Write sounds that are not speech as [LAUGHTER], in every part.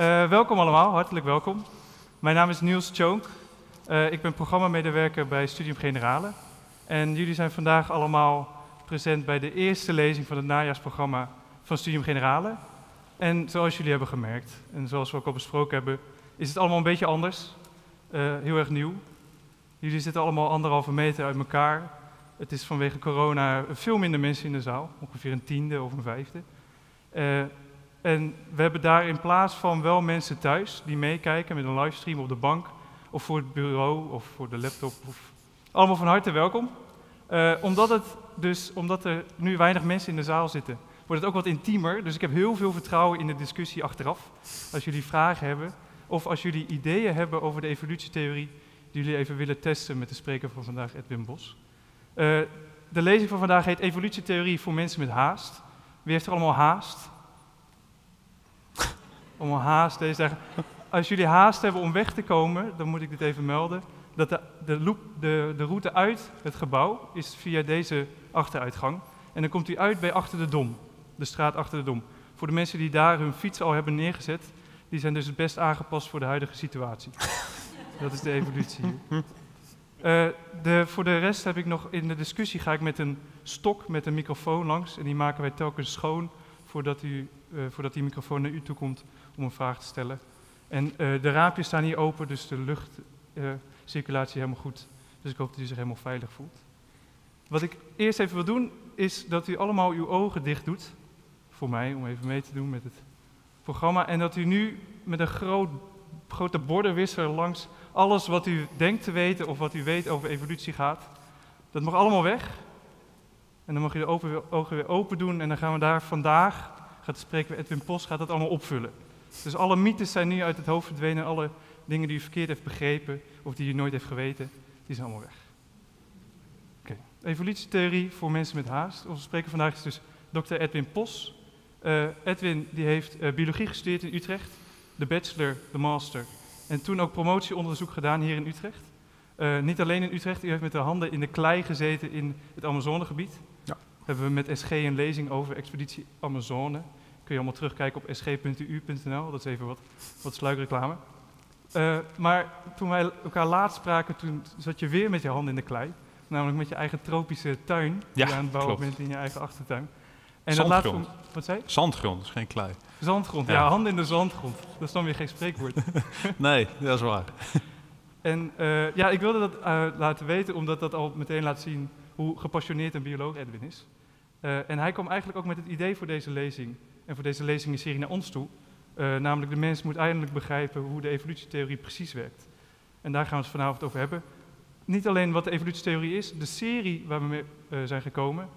Uh, welkom allemaal, hartelijk welkom. Mijn naam is Niels Tjonk. Uh, ik ben programmamedewerker bij Studium Generale. En jullie zijn vandaag allemaal present bij de eerste lezing van het najaarsprogramma van Studium Generale. En zoals jullie hebben gemerkt, en zoals we ook al besproken hebben, is het allemaal een beetje anders. Uh, heel erg nieuw. Jullie zitten allemaal anderhalve meter uit elkaar. Het is vanwege corona veel minder mensen in de zaal, ongeveer een tiende of een vijfde. En we hebben daar in plaats van wel mensen thuis die meekijken met een livestream op de bank of voor het bureau of voor de laptop. Of... Allemaal van harte welkom. Uh, omdat, het dus, omdat er nu weinig mensen in de zaal zitten, wordt het ook wat intiemer. Dus ik heb heel veel vertrouwen in de discussie achteraf. Als jullie vragen hebben of als jullie ideeën hebben over de evolutietheorie die jullie even willen testen met de spreker van vandaag, Edwin Bos. Uh, de lezing van vandaag heet Evolutietheorie voor mensen met haast. Wie heeft er allemaal haast? Een haast zeggen. Als jullie haast hebben om weg te komen, dan moet ik dit even melden. Dat de, de, de, route uit het gebouw is via deze achteruitgang. En dan komt u uit bij achter de Dom, de straat achter de Dom. Voor de mensen die daar hun fiets al hebben neergezet, die zijn dus het best aangepast voor de huidige situatie. [LAUGHS] Dat is de evolutie. Uh, de, voor de rest heb ik nog in de discussie ga ik met een stok met een microfoon langs en die maken wij telkens schoon voordat, u, uh, voordat die microfoon naar u toe komt om een vraag te stellen. En uh, de raampjes staan hier open, dus de luchtcirculatie uh, helemaal goed. Dus ik hoop dat u zich helemaal veilig voelt. Wat ik eerst even wil doen, is dat u allemaal uw ogen dicht doet. Voor mij, om even mee te doen met het programma. En dat u nu met een groot, grote bordenwisser langs alles wat u denkt te weten of wat u weet over evolutie gaat. Dat mag allemaal weg. En dan mag u de ogen weer open doen en dan gaan we daar vandaag, gaat spreken Edwin Pos, gaat dat allemaal opvullen. Dus alle mythes zijn nu uit het hoofd verdwenen. En alle dingen die u verkeerd heeft begrepen of die u nooit heeft geweten, die zijn allemaal weg. Oké, okay. evolutietheorie voor mensen met haast. Onze spreker vandaag is dus Dr. Edwin Pos. Uh, Edwin die heeft uh, biologie gestudeerd in Utrecht, de bachelor, de master. En toen ook promotieonderzoek gedaan hier in Utrecht. Uh, niet alleen in Utrecht, u heeft met de handen in de klei gezeten in het Amazonegebied. Ja. Hebben we met SG een lezing over expeditie Amazone kun je allemaal terugkijken op sg.u.nl. Dat is even wat, wat sluikreclame. Uh, maar toen wij elkaar laatst spraken, toen zat je weer met je handen in de klei. Namelijk met je eigen tropische tuin, die ja, je aan het bouwen klopt. bent in je eigen achtertuin. En Zandgrond. Dat laatste, wat zei je? Zandgrond, dat is geen klei. Zandgrond, ja. Ja. handen in de zandgrond. Dat is dan weer geen spreekwoord. [LAUGHS] [LAUGHS] Nee, dat is waar. en uh, ja, ik wilde dat uh, laten weten, omdat dat al meteen laat zien hoe gepassioneerd een bioloog Edwin is. En hij kwam eigenlijk ook met het idee voor deze lezing en voor deze lezingserie naar ons toe. Uh, namelijk de mens moet eindelijk begrijpen hoe de evolutietheorie precies werkt. En daar gaan we het vanavond over hebben. Niet alleen wat de evolutietheorie is, de serie waar we mee uh, zijn gekomen,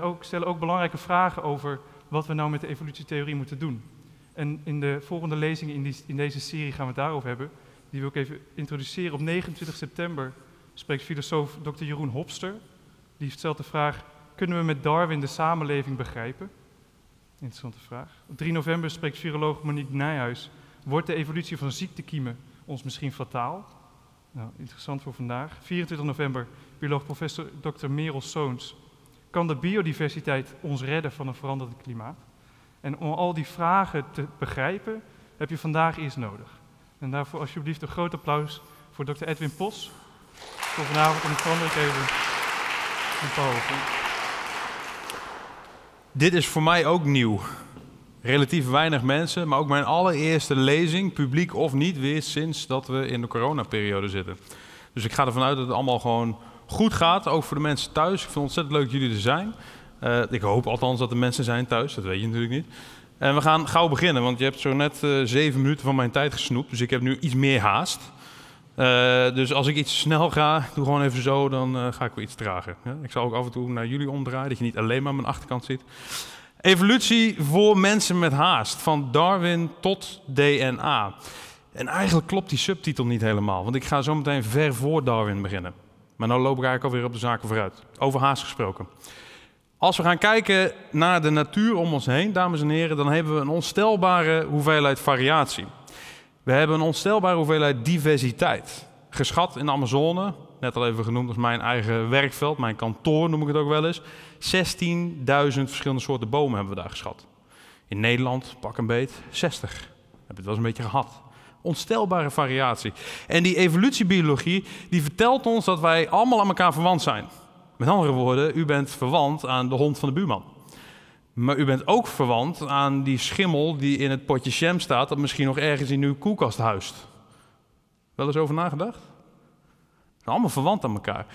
ook, stellen ook belangrijke vragen over wat we nou met de evolutietheorie moeten doen. En in de volgende lezingen in, die, in deze serie gaan we het daarover hebben. Die wil ik even introduceren. Op 29 september spreekt filosoof Dr. Jeroen Hopster. Die stelt de vraag, kunnen we met Darwin de samenleving begrijpen? Interessante vraag. Op 3 november spreekt viroloog Monique Nijhuis. Wordt de evolutie van ziektekiemen ons misschien fataal? Nou, interessant voor vandaag. 24 november, bioloog professor Dr. Merel Soons. Kan de biodiversiteit ons redden van een veranderd klimaat? En om al die vragen te begrijpen, heb je vandaag eerst nodig. En daarvoor alsjeblieft een groot applaus voor Dr. Edwin Pos. Voor vanavond en ik verander ik even een poging. Dit is voor mij ook nieuw. Relatief weinig mensen, maar ook mijn allereerste lezing, publiek of niet, weer sinds dat we in de coronaperiode zitten. Dus ik ga ervan uit dat het allemaal gewoon goed gaat, ook voor de mensen thuis. Ik vind het ontzettend leuk dat jullie er zijn. Uh, ik hoop althans dat er mensen zijn thuis, dat weet je natuurlijk niet. En we gaan gauw beginnen, want je hebt zo net uh, zeven minuten van mijn tijd gesnoept, dus ik heb nu iets meer haast. Uh, dus als ik iets snel ga, doe gewoon even zo, dan uh, ga ik weer iets trager. Ik zal ook af en toe naar jullie omdraaien, dat je niet alleen maar mijn achterkant zit. Evolutie voor mensen met haast, van Darwin tot DNA. En eigenlijk klopt die subtitel niet helemaal, want ik ga zo meteen ver voor Darwin beginnen. Maar nou loop ik eigenlijk alweer op de zaken vooruit. Over haast gesproken. Als we gaan kijken naar de natuur om ons heen, dames en heren, dan hebben we een onstelbare hoeveelheid variatie. We hebben een onstelbare hoeveelheid diversiteit. Geschat in de Amazone, net al even genoemd als mijn eigen werkveld, mijn kantoor noem ik het ook wel eens. 16.000 verschillende soorten bomen hebben we daar geschat. In Nederland, pak een beet, 60. Heb je het wel eens een beetje gehad? Onstelbare variatie. En die evolutiebiologie die vertelt ons dat wij allemaal aan elkaar verwant zijn. Met andere woorden, u bent verwant aan de hond van de buurman. Maar u bent ook verwant aan die schimmel die in het potje jam staat, dat misschien nog ergens in uw koelkast huist. Wel eens over nagedacht? Allemaal verwant aan elkaar.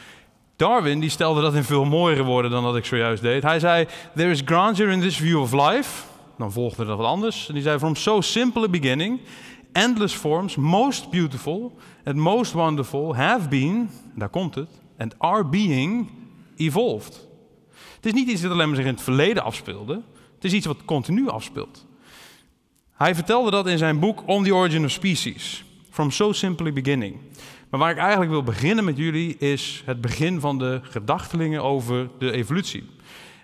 Darwin die stelde dat in veel mooiere woorden dan dat ik zojuist deed. Hij zei: There is grandeur in this view of life. Dan volgde er wat anders. En die zei: From so simple a beginning, endless forms, most beautiful and most wonderful have been, daar komt het, and are being evolved. Het is niet iets dat alleen maar zich in het verleden afspeelde. Het is iets wat continu afspeelt. Hij vertelde dat in zijn boek On the Origin of Species. From so simply beginning. Maar waar ik eigenlijk wil beginnen met jullie is het begin van de gedachtelingen over de evolutie.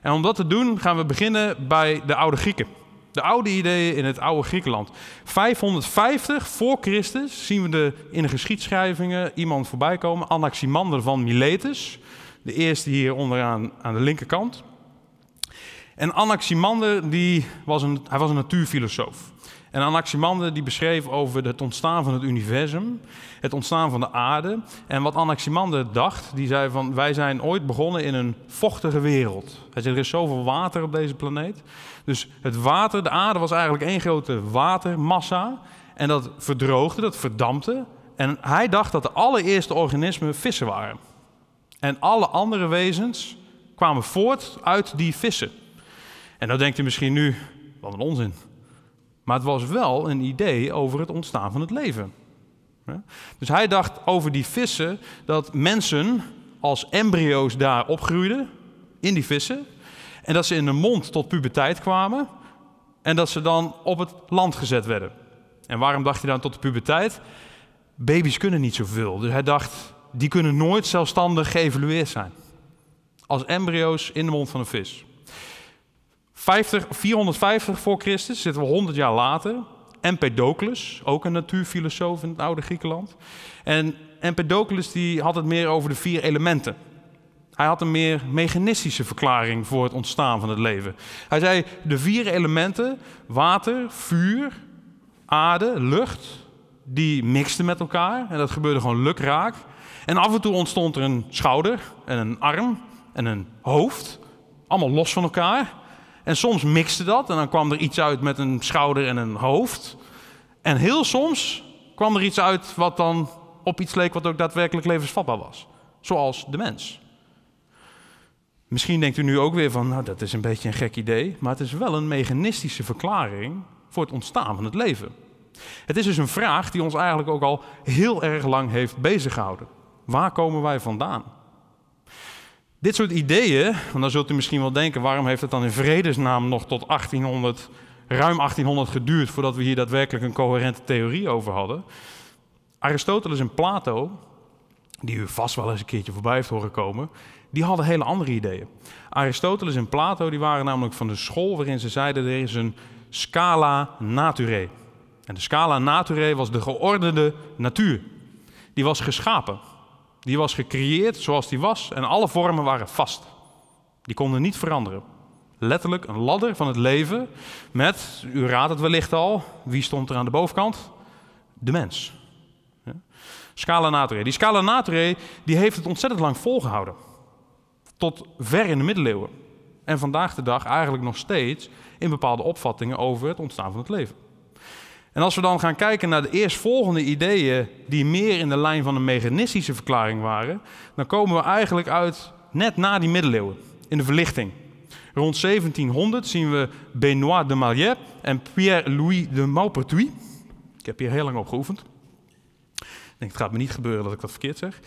En om dat te doen gaan we beginnen bij de oude Grieken. De oude ideeën in het oude Griekenland. 550 voor Christus zien we de, in de geschiedschrijvingen iemand voorbij komen, Anaximander van Miletus. De eerste hier onderaan aan de linkerkant. En Anaximander die was een, hij was een natuurfilosoof. En Anaximander die beschreef over het ontstaan van het universum, het ontstaan van de aarde. En wat Anaximander dacht, die zei van wij zijn ooit begonnen in een vochtige wereld. Hij zei er is zoveel water op deze planeet. Dus het water, de aarde was eigenlijk één grote watermassa. En dat verdroogde, dat verdampte. En hij dacht dat de allereerste organismen vissen waren. En alle andere wezens kwamen voort uit die vissen. En dan denkt u misschien nu, wat een onzin. Maar het was wel een idee over het ontstaan van het leven. Dus hij dacht over die vissen dat mensen als embryo's daar opgroeiden in die vissen. En dat ze in de mond tot puberteit kwamen. En dat ze dan op het land gezet werden. En waarom dacht hij dan tot de puberteit? Baby's kunnen niet zoveel. Dus hij dacht, die kunnen nooit zelfstandig geëvalueerd zijn. Als embryo's in de mond van een vis. 50, 450 voor Christus, zitten we 100 jaar later. Empedocles, ook een natuurfilosoof in het oude Griekenland. En Empedocles die had het meer over de vier elementen. Hij had een meer mechanistische verklaring voor het ontstaan van het leven. Hij zei de vier elementen, water, vuur, aarde, lucht, die mixten met elkaar. En dat gebeurde gewoon lukraak. En af en toe ontstond er een schouder en een arm en een hoofd. Allemaal los van elkaar. En soms mixte dat en dan kwam er iets uit met een schouder en een hoofd. En heel soms kwam er iets uit wat dan op iets leek wat ook daadwerkelijk levensvatbaar was. Zoals de mens. Misschien denkt u nu ook weer van, nou dat is een beetje een gek idee, maar het is wel een mechanistische verklaring voor het ontstaan van het leven. Het is dus een vraag die ons eigenlijk ook al heel erg lang heeft beziggehouden. Waar komen wij vandaan? Dit soort ideeën, want dan zult u misschien wel denken, waarom heeft het dan in vredesnaam nog tot 1800, ruim 1800 geduurd voordat we hier daadwerkelijk een coherente theorie over hadden? Aristoteles en Plato, die u vast wel eens een keertje voorbij heeft horen komen, die hadden hele andere ideeën. Aristoteles en Plato die waren namelijk van de school waarin ze zeiden er is een scala naturae. En de scala naturae was de geordende natuur. Die was geschapen. Die was gecreëerd zoals die was en alle vormen waren vast. Die konden niet veranderen. Letterlijk een ladder van het leven met, u raadt het wellicht al, wie stond er aan de bovenkant? De mens. Ja. Scala naturae. Die scala naturae die heeft het ontzettend lang volgehouden. Tot ver in de middeleeuwen. En vandaag de dag eigenlijk nog steeds in bepaalde opvattingen over het ontstaan van het leven. En als we dan gaan kijken naar de eerstvolgende ideeën die meer in de lijn van een mechanistische verklaring waren, dan komen we eigenlijk uit net na die middeleeuwen, in de verlichting. Rond 1700 zien we Benoît de Maillet en Pierre-Louis de Maupertuis. Ik heb hier heel lang op geoefend. Denk, het gaat me niet gebeuren dat ik dat verkeerd zeg.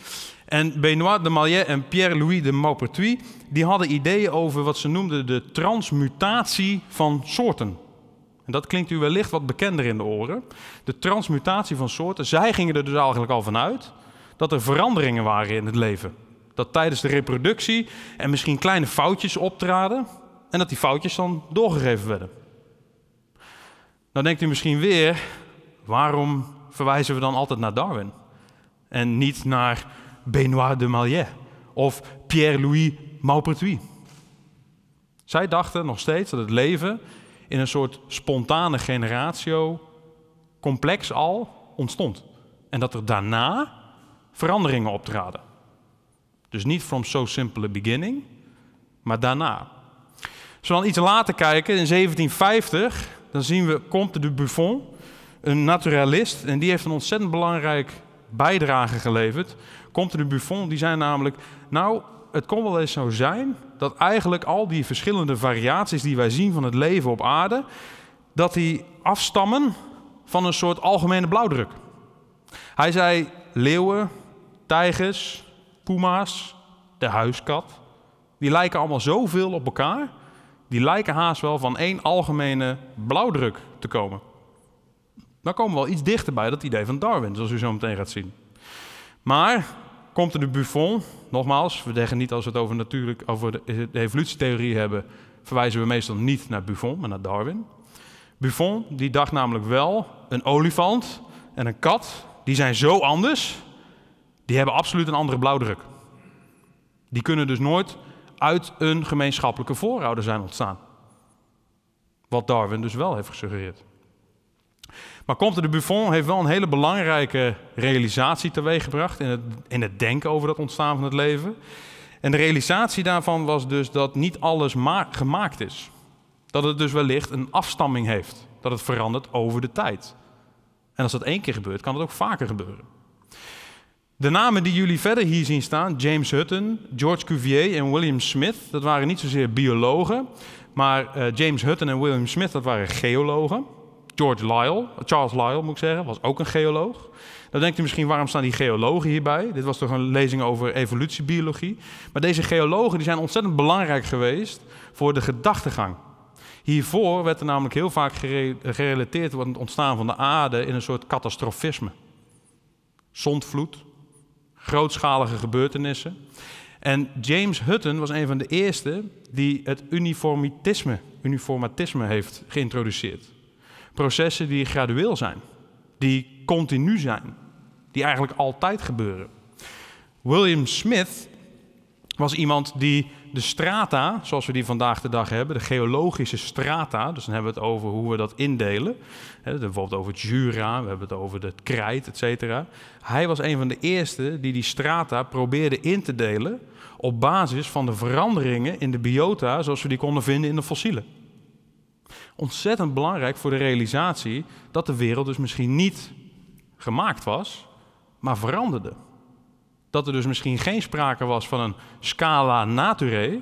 En Benoît de Maillet en Pierre-Louis de Maupertuis, die hadden ideeën over wat ze noemden de transmutatie van soorten. En dat klinkt u wellicht wat bekender in de oren. De transmutatie van soorten. Zij gingen er dus eigenlijk al vanuit dat er veranderingen waren in het leven. Dat tijdens de reproductie er misschien kleine foutjes optraden en dat die foutjes dan doorgegeven werden. Nou denkt u misschien weer, waarom verwijzen we dan altijd naar Darwin? En niet naar Benoît de Maillet of Pierre-Louis Maupertuis. Zij dachten nog steeds dat het leven in een soort spontane generatio complex al ontstond. En dat er daarna veranderingen optraden. Dus niet from so simple beginning, maar daarna. Als we dan iets later kijken, in 1750, dan zien we Comte de Buffon, een naturalist, en die heeft een ontzettend belangrijk bijdrage geleverd. Comte de Buffon, die zei namelijk, nou, het kon wel eens zo zijn dat eigenlijk al die verschillende variaties die wij zien van het leven op aarde, dat die afstammen van een soort algemene blauwdruk. Hij zei leeuwen, tijgers, puma's, de huiskat, die lijken allemaal zoveel op elkaar, die lijken haast wel van één algemene blauwdruk te komen. Dan komen we wel iets dichter bij dat idee van Darwin, zoals u zo meteen gaat zien. Maar komt de Buffon, nogmaals, we zeggen niet als we het over, natuurlijk, over de evolutietheorie hebben, verwijzen we meestal niet naar Buffon, maar naar Darwin. Buffon die dacht namelijk wel, een olifant en een kat, die zijn zo anders, die hebben absoluut een andere blauwdruk. Die kunnen dus nooit uit een gemeenschappelijke voorouder zijn ontstaan. Wat Darwin dus wel heeft gesuggereerd. Maar Comte de Buffon heeft wel een hele belangrijke realisatie teweeggebracht in het, in het denken over dat ontstaan van het leven. En de realisatie daarvan was dus dat niet alles gemaakt is. Dat het dus wellicht een afstamming heeft. Dat het verandert over de tijd. En als dat één keer gebeurt, kan het ook vaker gebeuren. De namen die jullie verder hier zien staan, James Hutton, George Cuvier en William Smith, dat waren niet zozeer biologen, maar uh, James Hutton en William Smith, dat waren geologen. George Lyell, Charles Lyell moet ik zeggen, was ook een geoloog. Dan denkt u misschien, waarom staan die geologen hierbij? Dit was toch een lezing over evolutiebiologie. Maar deze geologen die zijn ontzettend belangrijk geweest voor de gedachtegang. Hiervoor werd er namelijk heel vaak gerelateerd met het ontstaan van de aarde in een soort catastrofisme. Zondvloed, grootschalige gebeurtenissen. En James Hutton was een van de eerste die het uniformitisme, uniformatisme heeft geïntroduceerd. Processen die gradueel zijn, die continu zijn, die eigenlijk altijd gebeuren. William Smith was iemand die de strata, zoals we die vandaag de dag hebben, de geologische strata, dus dan hebben we het over hoe we dat indelen. Hè, bijvoorbeeld over het Jura, we hebben het over het krijt, et cetera. Hij was een van de eerste die die strata probeerde in te delen op basis van de veranderingen in de biota zoals we die konden vinden in de fossielen. Ontzettend belangrijk voor de realisatie dat de wereld dus misschien niet gemaakt was, maar veranderde. Dat er dus misschien geen sprake was van een scala naturae,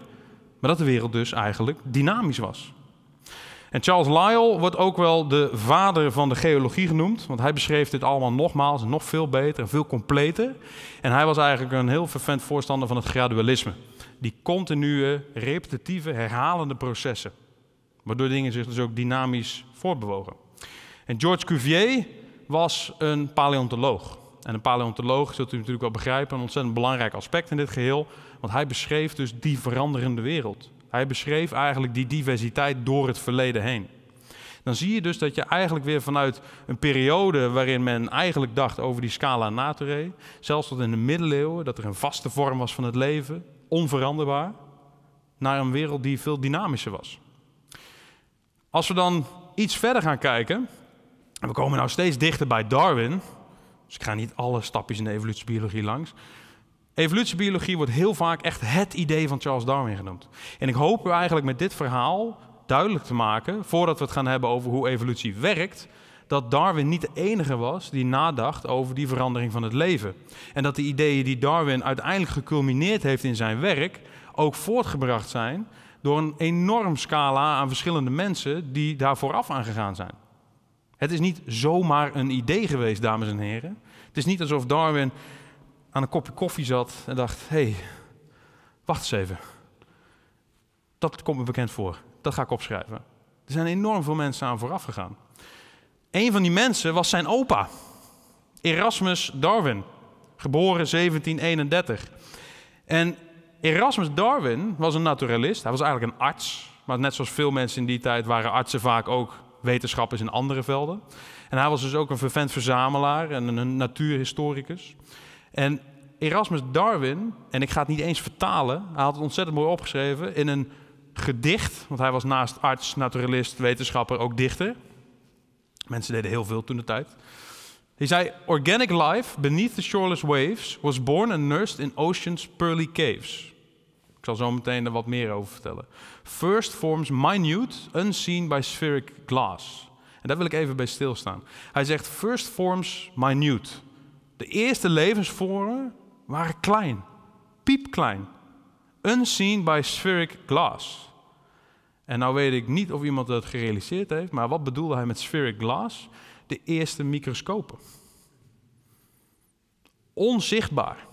maar dat de wereld dus eigenlijk dynamisch was. En Charles Lyell wordt ook wel de vader van de geologie genoemd, want hij beschreef dit allemaal nogmaals nog veel beter en veel completer. En hij was eigenlijk een heel vervent voorstander van het gradualisme. Die continue, repetitieve, herhalende processen. Waardoor dingen zich dus ook dynamisch voortbewogen. En George Cuvier was een paleontoloog. En een paleontoloog, zult u natuurlijk wel begrijpen, een ontzettend belangrijk aspect in dit geheel. Want hij beschreef dus die veranderende wereld. Hij beschreef eigenlijk die diversiteit door het verleden heen. Dan zie je dus dat je eigenlijk weer vanuit een periode waarin men eigenlijk dacht over die scala naturae, zelfs tot in de middeleeuwen, dat er een vaste vorm was van het leven, onveranderbaar, naar een wereld die veel dynamischer was. Als we dan iets verder gaan kijken, en we komen nou steeds dichter bij Darwin, dus ik ga niet alle stapjes in de evolutiebiologie langs. Evolutiebiologie wordt heel vaak echt het idee van Charles Darwin genoemd. En ik hoop u eigenlijk met dit verhaal duidelijk te maken, voordat we het gaan hebben over hoe evolutie werkt, dat Darwin niet de enige was die nadacht over die verandering van het leven. En dat de ideeën die Darwin uiteindelijk geculmineerd heeft in zijn werk ook voortgebracht zijn door een enorm scala aan verschillende mensen die daar vooraf aan gegaan zijn. Het is niet zomaar een idee geweest, dames en heren. Het is niet alsof Darwin aan een kopje koffie zat en dacht: hé, hey, wacht eens even. Dat komt me bekend voor. Dat ga ik opschrijven. Er zijn enorm veel mensen aan vooraf gegaan. Een van die mensen was zijn opa, Erasmus Darwin, geboren 1731. En Erasmus Darwin was een naturalist. Hij was eigenlijk een arts. Maar net zoals veel mensen in die tijd waren artsen vaak ook wetenschappers in andere velden. En hij was dus ook een vervent verzamelaar en een natuurhistoricus. En Erasmus Darwin, en ik ga het niet eens vertalen, hij had het ontzettend mooi opgeschreven in een gedicht, want hij was naast arts, naturalist, wetenschapper ook dichter. Mensen deden heel veel toen de tijd. Hij zei: Organic life beneath the shoreless waves was born and nursed in ocean's pearly caves. Ik zal zo meteen er wat meer over vertellen. First forms minute, unseen by spheric glass. En daar wil ik even bij stilstaan. Hij zegt: First forms minute. De eerste levensvormen waren klein, piepklein. Unseen by spheric glass. En nou weet ik niet of iemand dat gerealiseerd heeft, maar wat bedoelde hij met spheric glass? De eerste microscopen. Onzichtbaar.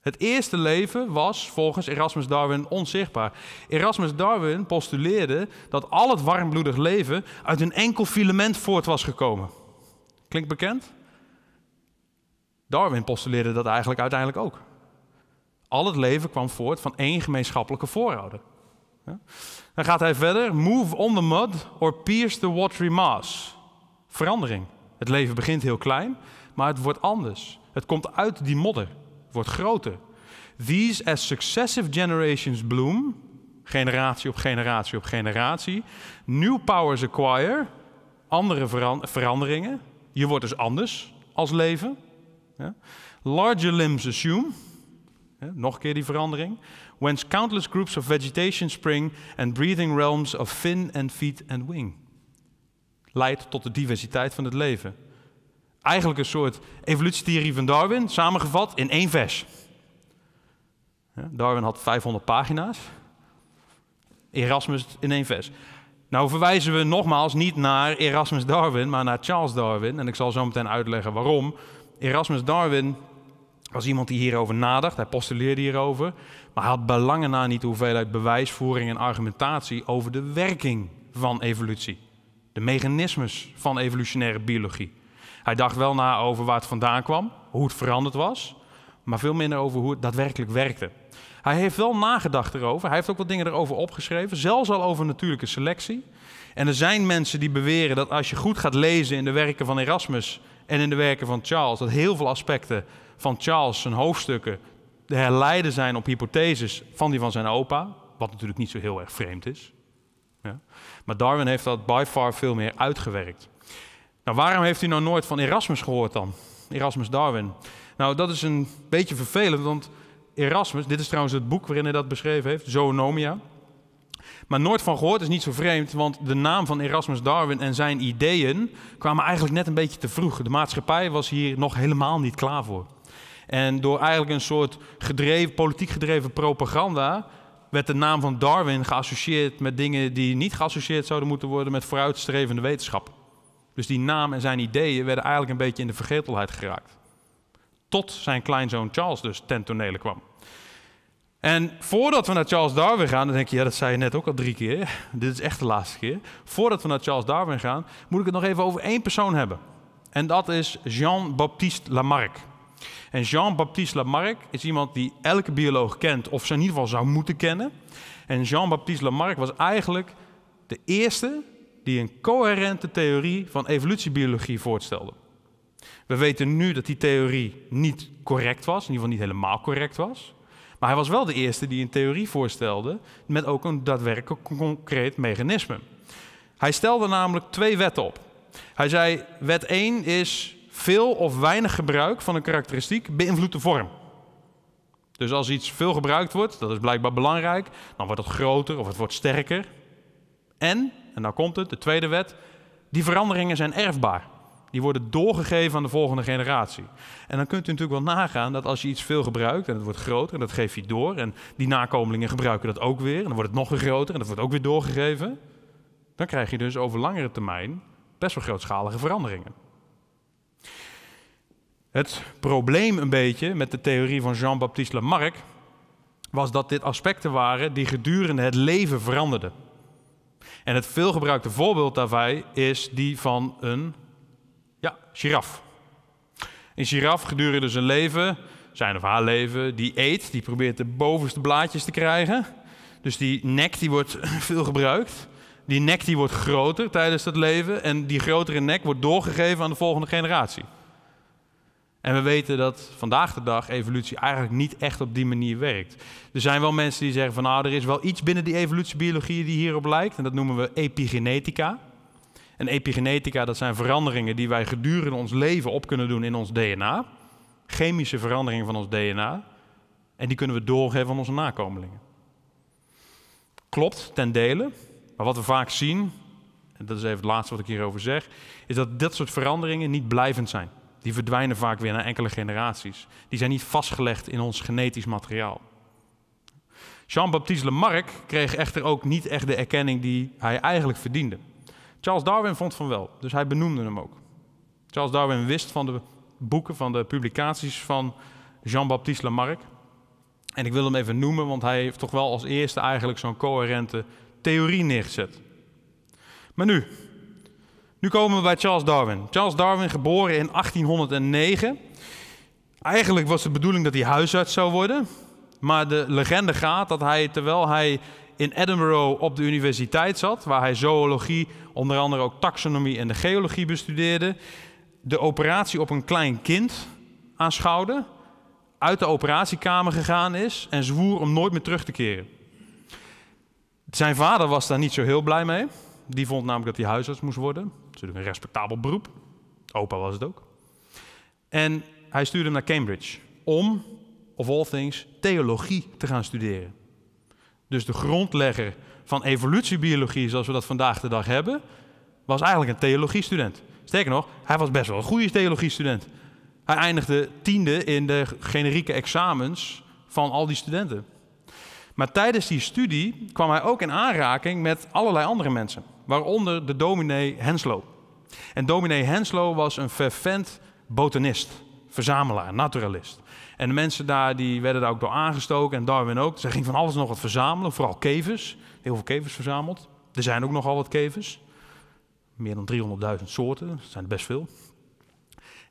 Het eerste leven was volgens Erasmus Darwin onzichtbaar. Erasmus Darwin postuleerde dat al het warmbloedig leven uit een enkel filament voort was gekomen. Klinkt bekend? Darwin postuleerde dat eigenlijk uiteindelijk ook. Al het leven kwam voort van één gemeenschappelijke voorouder. Dan gaat hij verder. Move on the mud or pierce the watery mass. Verandering. Het leven begint heel klein, maar het wordt anders. Het komt uit die modder. Het wordt groter. These as successive generations bloom, generatie op generatie op generatie, new powers acquire, andere veranderingen. Je wordt dus anders als leven. Ja. Larger limbs assume, nog een keer die verandering. Whence countless groups of vegetation spring and breathing realms of fin and feet and wing. Leidt tot de diversiteit van het leven. Eigenlijk een soort evolutietheorie van Darwin, samengevat in één vers. Darwin had 500 pagina's. Erasmus in één vers. Nou verwijzen we nogmaals niet naar Erasmus Darwin, maar naar Charles Darwin. En ik zal zo meteen uitleggen waarom. Erasmus Darwin was iemand die hierover nadacht, hij postuleerde hierover, maar hij had belangen na niet de hoeveelheid bewijsvoering en argumentatie over de werking van evolutie, de mechanismes van evolutionaire biologie. Hij dacht wel na over waar het vandaan kwam, hoe het veranderd was, maar veel minder over hoe het daadwerkelijk werkte. Hij heeft wel nagedacht erover, hij heeft ook wat dingen erover opgeschreven, zelfs al over natuurlijke selectie. En er zijn mensen die beweren dat als je goed gaat lezen in de werken van Erasmus en in de werken van Charles, dat heel veel aspecten van Charles, zijn hoofdstukken, de herleiden zijn op hypotheses van die van zijn opa, wat natuurlijk niet zo heel erg vreemd is. Maar Darwin heeft dat by far veel meer uitgewerkt. Nou, waarom heeft u nou nooit van Erasmus gehoord dan? Erasmus Darwin. Nou, dat is een beetje vervelend, want Erasmus, dit is trouwens het boek waarin hij dat beschreven heeft, Zoonomia. Maar nooit van gehoord is niet zo vreemd, want de naam van Erasmus Darwin en zijn ideeën kwamen eigenlijk net een beetje te vroeg. De maatschappij was hier nog helemaal niet klaar voor. En door eigenlijk een soort gedreven, politiek gedreven propaganda werd de naam van Darwin geassocieerd met dingen die niet geassocieerd zouden moeten worden met vooruitstrevende wetenschap. Dus die naam en zijn ideeën werden eigenlijk een beetje in de vergetelheid geraakt. Tot zijn kleinzoon Charles dus ten tonele kwam. En voordat we naar Charles Darwin gaan, dan denk je, ja, dat zei je net ook al drie keer. [LAUGHS] Dit is echt de laatste keer. Voordat we naar Charles Darwin gaan, moet ik het nog even over één persoon hebben. En dat is Jean-Baptiste Lamarck. En Jean-Baptiste Lamarck is iemand die elke bioloog kent, of ze in ieder geval zou moeten kennen. En Jean-Baptiste Lamarck was eigenlijk de eerste die een coherente theorie van evolutiebiologie voorstelde. We weten nu dat die theorie niet correct was, in ieder geval niet helemaal correct was. Maar hij was wel de eerste die een theorie voorstelde met ook een daadwerkelijk concreet mechanisme. Hij stelde namelijk twee wetten op. Hij zei: wet 1 is veel of weinig gebruik van een karakteristiek beïnvloedt de vorm. Dus als iets veel gebruikt wordt, dat is blijkbaar belangrijk, dan wordt het groter of het wordt sterker. En, en nou komt het, de tweede wet, die veranderingen zijn erfbaar. Die worden doorgegeven aan de volgende generatie. En dan kunt u natuurlijk wel nagaan dat als je iets veel gebruikt en het wordt groter en dat geef je door en die nakomelingen gebruiken dat ook weer en dan wordt het nog groter en dat wordt ook weer doorgegeven, dan krijg je dus over langere termijn best wel grootschalige veranderingen. Het probleem een beetje met de theorie van Jean-Baptiste Lamarck was dat dit aspecten waren die gedurende het leven veranderden. En het veelgebruikte voorbeeld daarbij is die van een ja, giraf. Een giraf gedurende zijn leven, zijn of haar leven, die eet, die probeert de bovenste blaadjes te krijgen. Dus die nek die wordt [LAUGHS] veel gebruikt. Die nek die wordt groter tijdens dat leven en die grotere nek wordt doorgegeven aan de volgende generatie. En we weten dat vandaag de dag evolutie eigenlijk niet echt op die manier werkt. Er zijn wel mensen die zeggen van nou, er is wel iets binnen die evolutiebiologie die hierop lijkt. En dat noemen we epigenetica. En epigenetica, dat zijn veranderingen die wij gedurende ons leven op kunnen doen in ons DNA. Chemische veranderingen van ons DNA. En die kunnen we doorgeven aan onze nakomelingen. Klopt, ten dele. Maar wat we vaak zien, en dat is even het laatste wat ik hierover zeg, is dat dit soort veranderingen niet blijvend zijn. Die verdwijnen vaak weer na enkele generaties. Die zijn niet vastgelegd in ons genetisch materiaal. Jean-Baptiste Lamarck kreeg echter ook niet echt de erkenning die hij eigenlijk verdiende. Charles Darwin vond van wel, dus hij benoemde hem ook. Charles Darwin wist van de boeken, van de publicaties van Jean-Baptiste Lamarck. En ik wil hem even noemen, want hij heeft toch wel als eerste eigenlijk zo'n coherente theorie neergezet. Maar nu, nu komen we bij Charles Darwin. Charles Darwin, geboren in 1809. Eigenlijk was de bedoeling dat hij huisarts zou worden. Maar de legende gaat dat hij, terwijl hij in Edinburgh op de universiteit zat, waar hij zoologie, onder andere ook taxonomie en de geologie bestudeerde, de operatie op een klein kind aanschouwde, uit de operatiekamer gegaan is en zwoer om nooit meer terug te keren. Zijn vader was daar niet zo heel blij mee. Die vond namelijk dat hij huisarts moest worden. Natuurlijk een respectabel beroep. Opa was het ook. En hij stuurde hem naar Cambridge om, of all things, theologie te gaan studeren. Dus de grondlegger van evolutiebiologie, zoals we dat vandaag de dag hebben, was eigenlijk een theologiestudent. Sterker nog, hij was best wel een goede theologiestudent. Hij eindigde tiende in de generieke examens van al die studenten. Maar tijdens die studie kwam hij ook in aanraking met allerlei andere mensen, waaronder de dominee Henslow. En dominee Henslow was een fervent botanist, verzamelaar, naturalist. En de mensen daar die werden daar ook door aangestoken en Darwin ook. Zij ging van alles nog wat verzamelen, vooral kevers. Heel veel kevers verzameld. Er zijn ook nogal wat kevers. Meer dan 300.000 soorten, dat zijn best veel.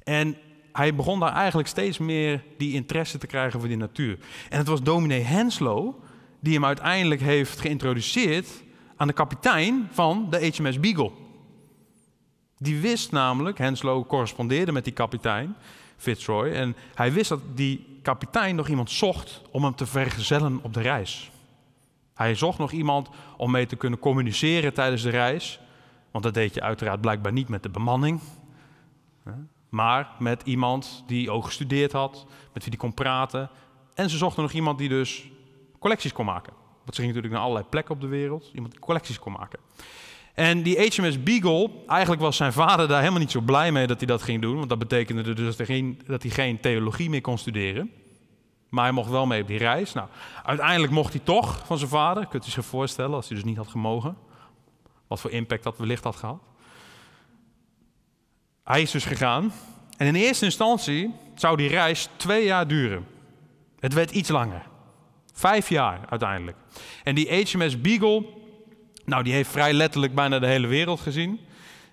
En hij begon daar eigenlijk steeds meer die interesse te krijgen voor die natuur. En het was dominee Henslow die hem uiteindelijk heeft geïntroduceerd aan de kapitein van de HMS Beagle. Die wist namelijk, Henslow correspondeerde met die kapitein, Fitzroy, en hij wist dat die kapitein nog iemand zocht om hem te vergezellen op de reis. Hij zocht nog iemand om mee te kunnen communiceren tijdens de reis, want dat deed je uiteraard blijkbaar niet met de bemanning, maar met iemand die ook gestudeerd had, met wie die kon praten. En ze zochten nog iemand die dus collecties kon maken. Want ze ging natuurlijk naar allerlei plekken op de wereld. Iemand die collecties kon maken. En die HMS Beagle, eigenlijk was zijn vader daar helemaal niet zo blij mee dat hij dat ging doen. Want dat betekende dus dat hij geen, dat hij geen theologie meer kon studeren. Maar hij mocht wel mee op die reis. Nou, uiteindelijk mocht hij toch van zijn vader. Kunt u zich voorstellen als hij dus niet had gemogen. Wat voor impact dat wellicht had gehad. Hij is dus gegaan. En in eerste instantie zou die reis twee jaar duren. Het werd iets langer. Vijf jaar uiteindelijk. En die HMS Beagle, nou die heeft vrij letterlijk bijna de hele wereld gezien.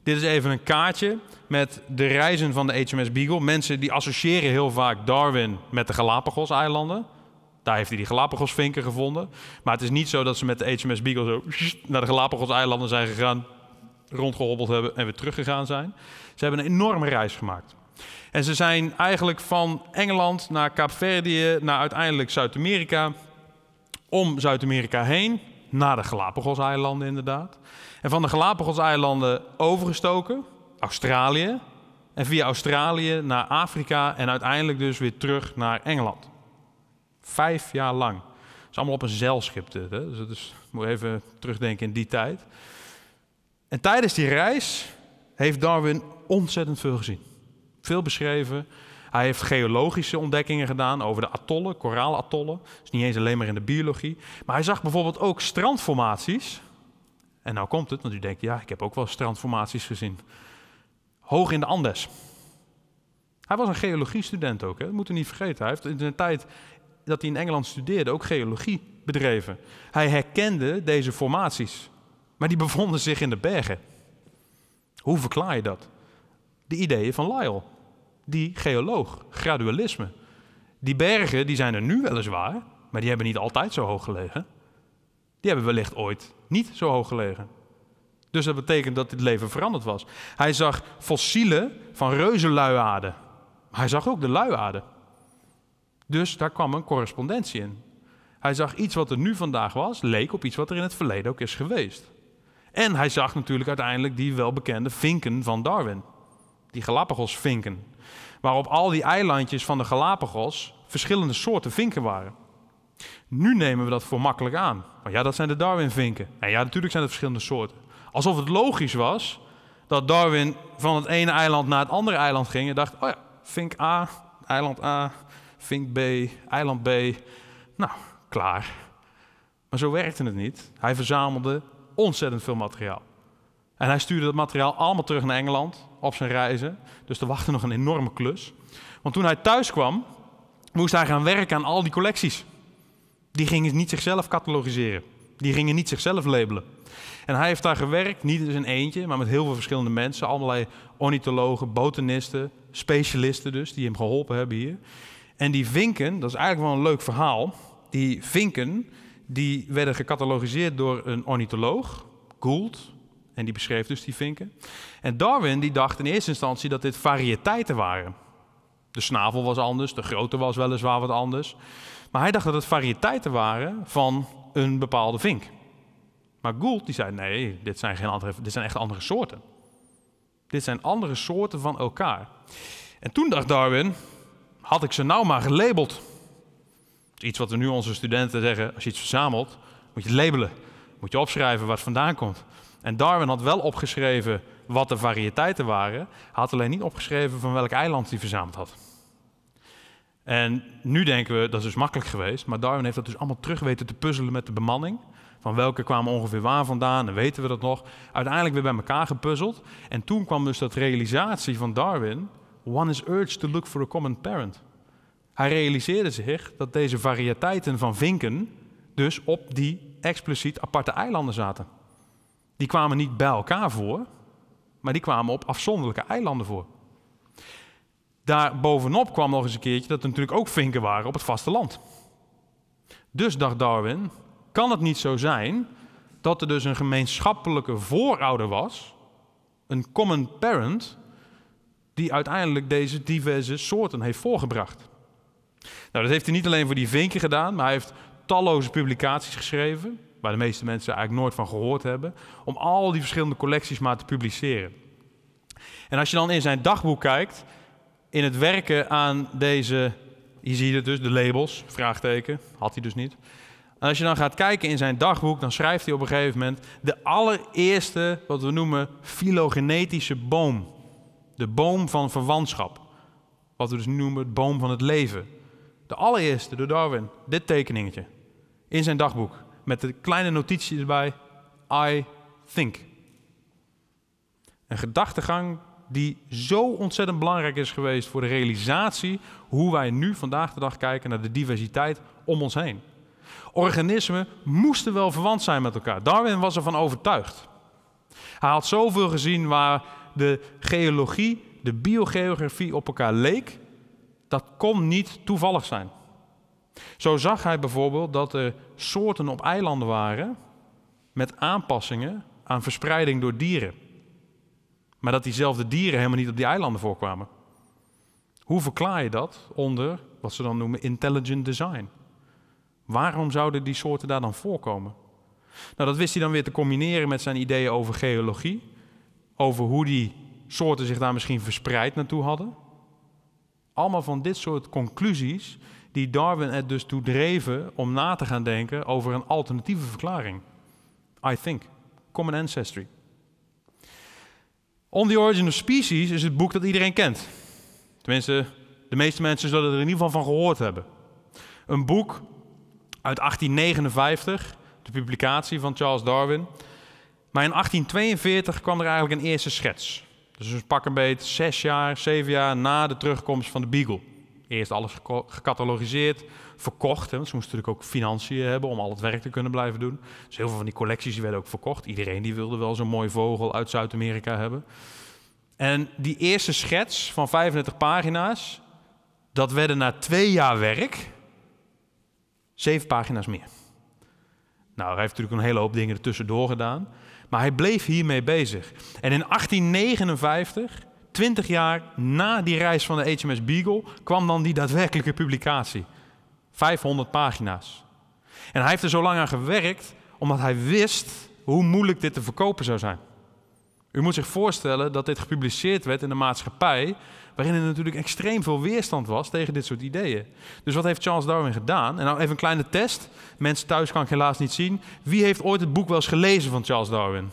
Dit is even een kaartje met de reizen van de HMS Beagle. Mensen die associëren heel vaak Darwin met de Galapagos-eilanden. Daar heeft hij die Galapagos-vinken gevonden. Maar het is niet zo dat ze met de HMS Beagle zo naar de Galapagos-eilanden zijn gegaan, rondgehobbeld hebben en weer teruggegaan zijn. Ze hebben een enorme reis gemaakt. En ze zijn eigenlijk van Engeland naar Kaapverdië, naar uiteindelijk Zuid-Amerika, om Zuid-Amerika heen, naar de Galapagos-eilanden inderdaad. En van de Galapagos-eilanden overgestoken, Australië, en via Australië naar Afrika en uiteindelijk dus weer terug naar Engeland. Vijf jaar lang. Het is allemaal op een zeilschip hè? dus dat is, moet even terugdenken in die tijd. En tijdens die reis heeft Darwin ontzettend veel gezien. Veel beschreven. Hij heeft geologische ontdekkingen gedaan over de atollen, koraalatollen. Dus niet eens alleen maar in de biologie. Maar hij zag bijvoorbeeld ook strandformaties. En nou komt het, want u denkt, ja, ik heb ook wel strandformaties gezien. Hoog in de Andes. Hij was een geologiestudent ook, hè? dat moeten we niet vergeten. Hij heeft in de tijd dat hij in Engeland studeerde ook geologie bedreven. Hij herkende deze formaties, maar die bevonden zich in de bergen. Hoe verklaar je dat? De ideeën van Lyell, die geoloog, gradualisme. Die bergen die zijn er nu weliswaar, maar die hebben niet altijd zo hoog gelegen. Die hebben wellicht ooit niet zo hoog gelegen. Dus dat betekent dat het leven veranderd was. Hij zag fossielen van reuzenluiaarden. Maar hij zag ook de luiaarden. Dus daar kwam een correspondentie in. Hij zag iets wat er nu vandaag was, leek op iets wat er in het verleden ook is geweest. En hij zag natuurlijk uiteindelijk die welbekende vinken van Darwin. Die Galapagos-vinken. Waarop al die eilandjes van de Galapagos verschillende soorten vinken waren. Nu nemen we dat voor makkelijk aan. Maar ja, dat zijn de Darwin-vinken. En ja, natuurlijk zijn het verschillende soorten. Alsof het logisch was dat Darwin van het ene eiland naar het andere eiland ging en dacht: oh ja, vink A, eiland A, vink B, eiland B. Nou, klaar. Maar zo werkte het niet. Hij verzamelde ontzettend veel materiaal. En hij stuurde dat materiaal allemaal terug naar Engeland op zijn reizen. Dus er wachtte nog een enorme klus. Want toen hij thuis kwam, moest hij gaan werken aan al die collecties. Die gingen niet zichzelf catalogiseren. Die gingen niet zichzelf labelen. En hij heeft daar gewerkt, niet in zijn eentje, maar met heel veel verschillende mensen. Allerlei ornithologen, botanisten, specialisten dus, die hem geholpen hebben hier. En die vinken, dat is eigenlijk wel een leuk verhaal. Die vinken, die werden gecatalogiseerd door een ornitholoog, Gould. En die beschreef dus die vinken. En Darwin die dacht in eerste instantie dat dit variëteiten waren. De snavel was anders, de grootte was weliswaar wat anders. Maar hij dacht dat het variëteiten waren van een bepaalde vink. Maar Gould die zei: nee, dit zijn, geen andere, dit zijn echt andere soorten. Dit zijn andere soorten van elkaar. En toen dacht Darwin: had ik ze nou maar gelabeld? Iets wat we nu onze studenten zeggen: als je iets verzamelt, moet je labelen. Moet je opschrijven waar het vandaan komt. En Darwin had wel opgeschreven wat de variëteiten waren. Had alleen niet opgeschreven van welk eiland hij verzameld had. En nu denken we, dat is dus makkelijk geweest. Maar Darwin heeft dat dus allemaal terug weten te puzzelen met de bemanning. Van welke kwamen ongeveer waar vandaan en weten we dat nog. Uiteindelijk weer bij elkaar gepuzzeld. En toen kwam dus dat realisatie van Darwin. One is urged to look for a common parent. Hij realiseerde zich dat deze variëteiten van vinken dus op die expliciet aparte eilanden zaten. Die kwamen niet bij elkaar voor, maar die kwamen op afzonderlijke eilanden voor. Daar bovenop kwam nog eens een keertje dat er natuurlijk ook vinken waren op het vasteland. Dus dacht Darwin, kan het niet zo zijn dat er dus een gemeenschappelijke voorouder was, een common parent, die uiteindelijk deze diverse soorten heeft voorgebracht. Nou, dat heeft hij niet alleen voor die vinken gedaan, maar hij heeft talloze publicaties geschreven, waar de meeste mensen eigenlijk nooit van gehoord hebben, om al die verschillende collecties maar te publiceren. En als je dan in zijn dagboek kijkt, in het werken aan deze, hier zie je het dus, de labels, vraagteken, had hij dus niet. En als je dan gaat kijken in zijn dagboek, dan schrijft hij op een gegeven moment de allereerste, wat we noemen, filogenetische boom. De boom van verwantschap. Wat we dus noemen het boom van het leven. De allereerste door Darwin, dit tekeningetje. In zijn dagboek. Met de kleine notitie erbij, I think. Een gedachtegang die zo ontzettend belangrijk is geweest voor de realisatie hoe wij nu vandaag de dag kijken naar de diversiteit om ons heen. Organismen moesten wel verwant zijn met elkaar. Darwin was ervan overtuigd. Hij had zoveel gezien waar de geologie, de biogeografie op elkaar leek. Dat kon niet toevallig zijn. Zo zag hij bijvoorbeeld dat er soorten op eilanden waren met aanpassingen aan verspreiding door dieren. Maar dat diezelfde dieren helemaal niet op die eilanden voorkwamen. Hoe verklaar je dat onder wat ze dan noemen intelligent design? Waarom zouden die soorten daar dan voorkomen? Nou, dat wist hij dan weer te combineren met zijn ideeën over geologie, over hoe die soorten zich daar misschien verspreid naartoe hadden. Allemaal van dit soort conclusies die Darwin er dus toe dreven om na te gaan denken over een alternatieve verklaring. I think. Common ancestry. On the Origin of Species is het boek dat iedereen kent. Tenminste, de meeste mensen zullen er in ieder geval van gehoord hebben. Een boek uit 1859, de publicatie van Charles Darwin. Maar in 1842 kwam er eigenlijk een eerste schets. Dus pak een beet zes jaar, zeven jaar na de terugkomst van de Beagle. Eerst alles gecatalogiseerd, verkocht. Hè, want ze moesten natuurlijk ook financiën hebben om al het werk te kunnen blijven doen. Dus heel veel van die collecties werden ook verkocht. Iedereen die wilde wel zo'n mooi vogel uit Zuid-Amerika hebben. En die eerste schets van 35 pagina's, dat werden na twee jaar werk zeven pagina's meer. Nou, hij heeft natuurlijk een hele hoop dingen ertussendoor gedaan. Maar hij bleef hiermee bezig. En in 1859 20 jaar na die reis van de HMS Beagle kwam dan die daadwerkelijke publicatie. 500 pagina's. En hij heeft er zo lang aan gewerkt omdat hij wist, hoe moeilijk dit te verkopen zou zijn. U moet zich voorstellen dat dit gepubliceerd werd in de maatschappij, waarin er natuurlijk extreem veel weerstand was tegen dit soort ideeën. Dus wat heeft Charles Darwin gedaan? En nou even een kleine test. Mensen thuis kan ik helaas niet zien. Wie heeft ooit het boek wel eens gelezen van Charles Darwin?